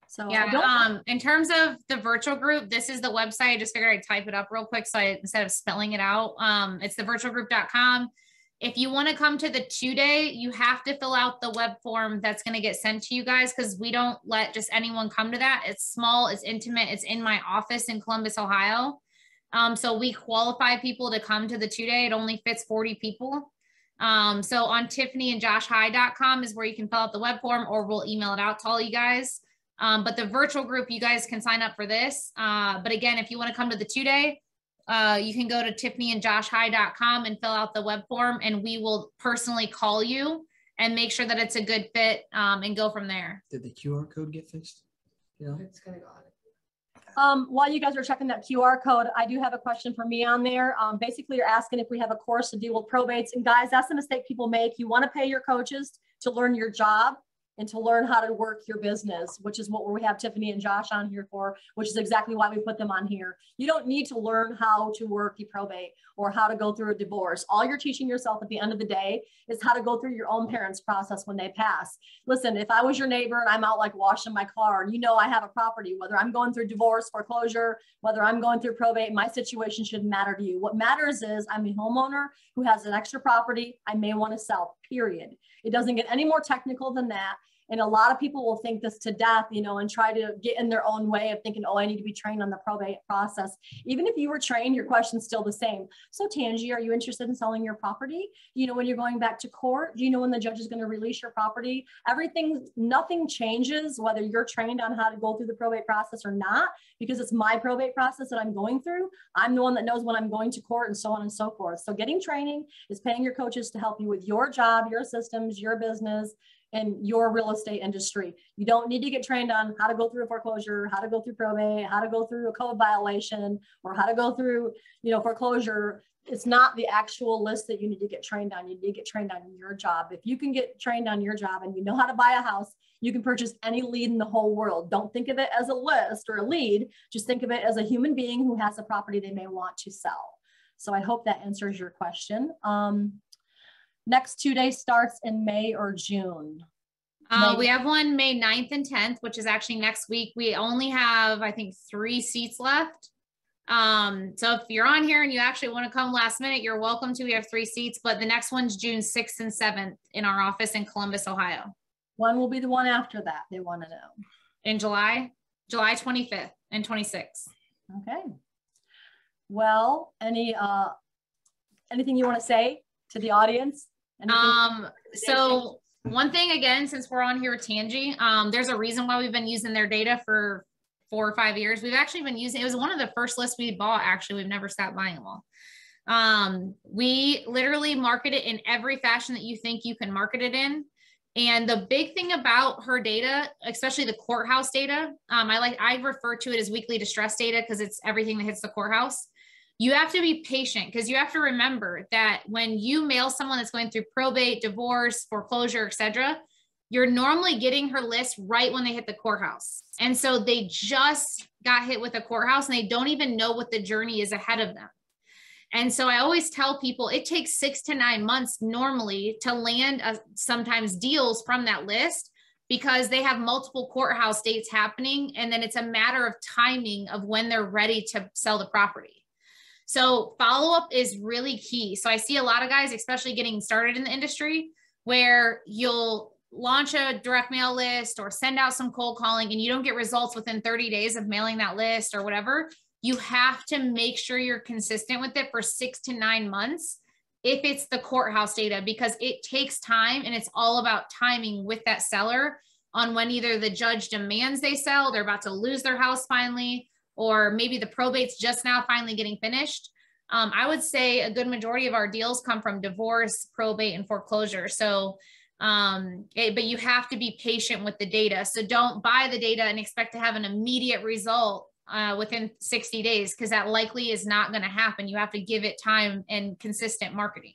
So yeah, um, in terms of the virtual group, this is the website. I just figured I'd type it up real quick. So I, instead of spelling it out, um, it's thevirtualgroup.com. If you want to come to the two day, you have to fill out the web form that's going to get sent to you guys because we don't let just anyone come to that. It's small, it's intimate, it's in my office in Columbus, Ohio. Um, so we qualify people to come to the two day. It only fits 40 people. Um, so on Tiffany and JoshHigh.com is where you can fill out the web form or we'll email it out to all you guys. Um, but the virtual group, you guys can sign up for this. Uh, but again, if you want to come to the two day, uh, you can go to tiffanyandjoshhigh.com and fill out the web form and we will personally call you and make sure that it's a good fit um, and go from there. Did the QR code get fixed? Yeah. It's gonna go on um, while you guys are checking that QR code, I do have a question for me on there. Um, basically, you're asking if we have a course to deal with probates. And guys, that's the mistake people make. You want to pay your coaches to learn your job and to learn how to work your business, which is what we have Tiffany and Josh on here for, which is exactly why we put them on here. You don't need to learn how to work the probate or how to go through a divorce. All you're teaching yourself at the end of the day is how to go through your own parents' process when they pass. Listen, if I was your neighbor and I'm out like washing my car and you know I have a property, whether I'm going through divorce, foreclosure, whether I'm going through probate, my situation shouldn't matter to you. What matters is I'm a homeowner who has an extra property I may want to sell, period. It doesn't get any more technical than that. And a lot of people will think this to death, you know, and try to get in their own way of thinking, oh, I need to be trained on the probate process. Even if you were trained, your question's still the same. So Tangie, are you interested in selling your property? You know when you're going back to court? Do you know when the judge is going to release your property? Everything, nothing changes whether you're trained on how to go through the probate process or not, because it's my probate process that I'm going through. I'm the one that knows when I'm going to court and so on and so forth. So getting training is paying your coaches to help you with your job, your systems, your business, in your real estate industry. You don't need to get trained on how to go through a foreclosure, how to go through probate, how to go through a code violation, or how to go through, you know, foreclosure. It's not the actual list that you need to get trained on. You need to get trained on your job. If you can get trained on your job and you know how to buy a house, you can purchase any lead in the whole world. Don't think of it as a list or a lead. Just think of it as a human being who has a property they may want to sell. So I hope that answers your question. Um, next two days starts in May or June. Uh, we have one May 9th and 10th, which is actually next week. We only have, I think, three seats left. Um, so if you're on here and you actually want to come last minute, you're welcome to. We have three seats, but the next one's June 6th and 7th in our office in Columbus, Ohio. When will be the one after that? They want to know. In July, July 25th and 26th. Okay. Well, any uh anything you want to say to the audience? Um so one thing again, since we're on here with Tangie, um, there's a reason why we've been using their data for four or five years. We've actually been using it was one of the first lists we bought. Actually, we've never stopped buying them all. Um, we literally market it in every fashion that you think you can market it in. And the big thing about her data, especially the courthouse data, um, I like I refer to it as weekly distress data because it's everything that hits the courthouse. You have to be patient because you have to remember that when you mail someone that's going through probate, divorce, foreclosure, etc., you're normally getting her list right when they hit the courthouse. And so they just got hit with a courthouse and they don't even know what the journey is ahead of them. And so I always tell people it takes six to nine months normally to land a, sometimes deals from that list because they have multiple courthouse dates happening. And then it's a matter of timing of when they're ready to sell the property. So follow up is really key. So I see a lot of guys, especially getting started in the industry, where you'll launch a direct mail list or send out some cold calling and you don't get results within 30 days of mailing that list or whatever you have to make sure you're consistent with it for six to nine months if it's the courthouse data because it takes time and it's all about timing with that seller on when either the judge demands they sell, they're about to lose their house finally, or maybe the probate's just now finally getting finished. Um, I would say a good majority of our deals come from divorce, probate, and foreclosure. So, um, it, but you have to be patient with the data. So don't buy the data and expect to have an immediate result uh, within 60 days because that likely is not going to happen. You have to give it time and consistent marketing.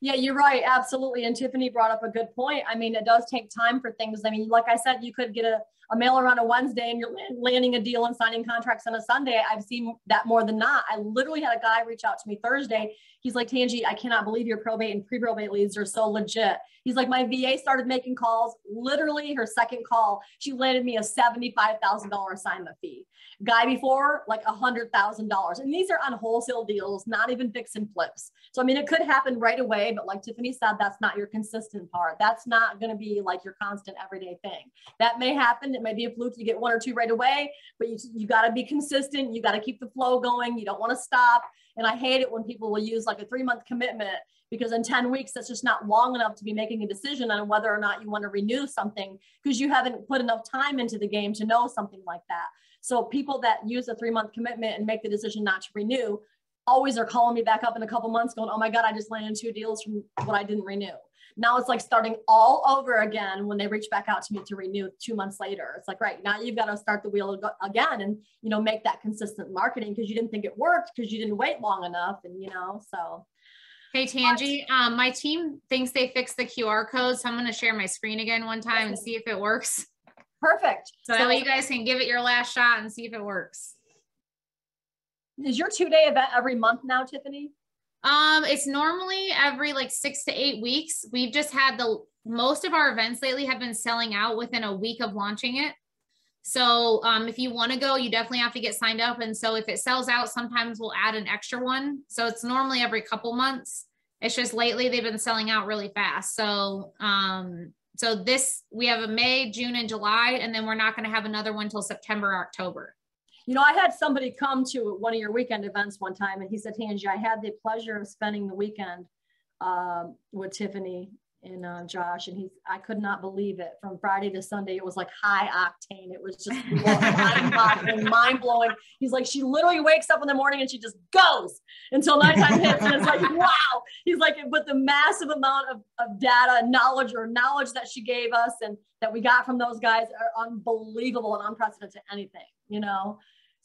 Yeah, you're right. Absolutely. And Tiffany brought up a good point. I mean, it does take time for things. I mean, like I said, you could get a, a mailer on a Wednesday and you're landing a deal and signing contracts on a Sunday. I've seen that more than not. I literally had a guy reach out to me Thursday. He's like, Tangie, I cannot believe your probate and pre probate leads are so legit. He's like, my VA started making calls. Literally, her second call, she landed me a $75,000 assignment fee guy before like a hundred thousand dollars and these are on wholesale deals not even fix and flips so i mean it could happen right away but like tiffany said that's not your consistent part that's not going to be like your constant everyday thing that may happen it may be a fluke you get one or two right away but you, you got to be consistent you got to keep the flow going you don't want to stop and i hate it when people will use like a three month commitment because in 10 weeks that's just not long enough to be making a decision on whether or not you want to renew something because you haven't put enough time into the game to know something like that so people that use a three month commitment and make the decision not to renew always are calling me back up in a couple months going, oh my God, I just landed two deals from what I didn't renew. Now it's like starting all over again when they reach back out to me to renew two months later. It's like, right now you've got to start the wheel again and, you know, make that consistent marketing because you didn't think it worked because you didn't wait long enough. And, you know, so. Hey, Tangie, um, my team thinks they fixed the QR code. So I'm going to share my screen again one time and see if it works. Perfect. So, so you guys can give it your last shot and see if it works. Is your two day event every month now, Tiffany? Um, it's normally every like six to eight weeks. We've just had the most of our events lately have been selling out within a week of launching it. So um, if you want to go, you definitely have to get signed up. And so if it sells out, sometimes we'll add an extra one. So it's normally every couple months. It's just lately they've been selling out really fast. So um, so this we have a May, June, and July, and then we're not going to have another one till September, October. You know, I had somebody come to one of your weekend events one time, and he said, "Tangie, I had the pleasure of spending the weekend um, with Tiffany and uh, Josh, and he's I could not believe it. From Friday to Sunday, it was like high octane. It was just mind blowing. He's like, she literally wakes up in the morning and she just goes until nighttime hits, and it's like, wow. He's like, but the massive amount of, of data and knowledge or knowledge that she gave us and that we got from those guys are unbelievable and unprecedented to anything, you know.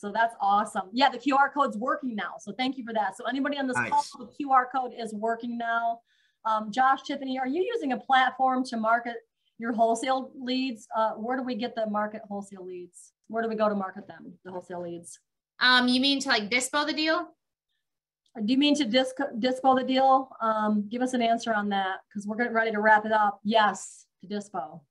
So that's awesome. Yeah, the QR code's working now. So thank you for that. So anybody on this nice. call, the QR code is working now. Um, Josh, Tiffany, are you using a platform to market your wholesale leads? Uh, where do we get the market wholesale leads? Where do we go to market them, the wholesale leads? Um, you mean to like dispo the deal? Do you mean to disc, dispo the deal? Um, give us an answer on that because we're getting ready to wrap it up. Yes, to dispo.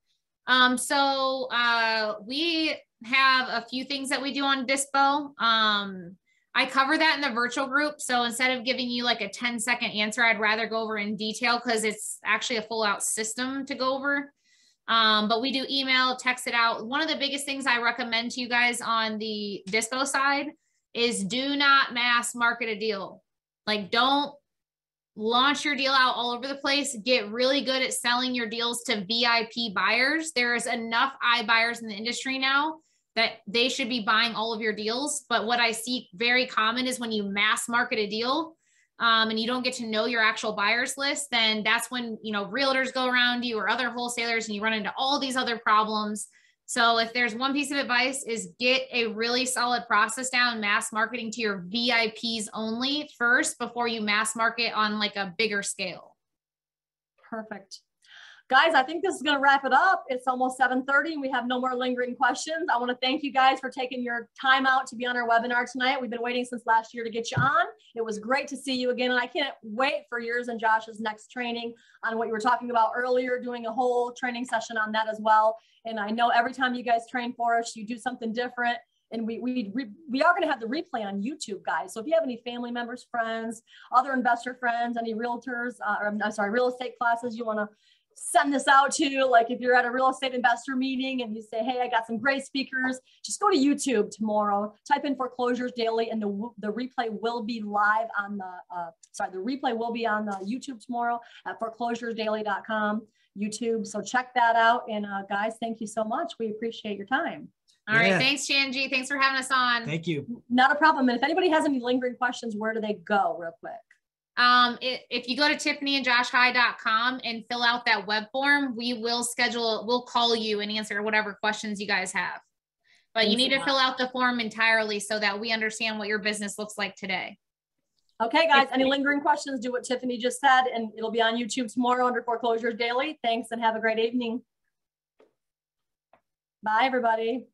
Um, so uh, we have a few things that we do on dispo. Um, I cover that in the virtual group. So instead of giving you like a 10 second answer, I'd rather go over in detail because it's actually a full out system to go over. Um, but we do email, text it out. One of the biggest things I recommend to you guys on the dispo side is do not mass market a deal. Like, don't launch your deal out all over the place. Get really good at selling your deals to VIP buyers. There's enough iBuyers in the industry now that they should be buying all of your deals. But what I see very common is when you mass market a deal um, and you don't get to know your actual buyers list, then that's when, you know, realtors go around you or other wholesalers and you run into all these other problems so if there's one piece of advice is get a really solid process down mass marketing to your VIPs only first before you mass market on like a bigger scale. Perfect. Guys, I think this is going to wrap it up. It's almost 7:30 and we have no more lingering questions. I want to thank you guys for taking your time out to be on our webinar tonight. We've been waiting since last year to get you on. It was great to see you again and I can't wait for yours and Josh's next training on what you were talking about earlier, doing a whole training session on that as well. And I know every time you guys train for us, you do something different and we we we are going to have the replay on YouTube, guys. So if you have any family members, friends, other investor friends, any realtors, uh, or I'm sorry, real estate classes you want to send this out to like if you're at a real estate investor meeting and you say hey i got some great speakers just go to youtube tomorrow type in foreclosures daily and the, the replay will be live on the uh, sorry the replay will be on the youtube tomorrow at foreclosuresdaily.com youtube. So check that out. And uh, guys thank you so much. We appreciate your time. All yeah. right thanks Tangie. thanks for having us on. Thank you. Not a problem. And if anybody has any lingering questions where do they go real quick um, it, if you go to tiffanyandjoshhigh.com and fill out that web form, we will schedule, we'll call you and answer whatever questions you guys have. But Thanks you need to fill out the form entirely so that we understand what your business looks like today. Okay, guys, any lingering questions, do what Tiffany just said, and it'll be on YouTube tomorrow under Foreclosures Daily. Thanks and have a great evening. Bye, everybody.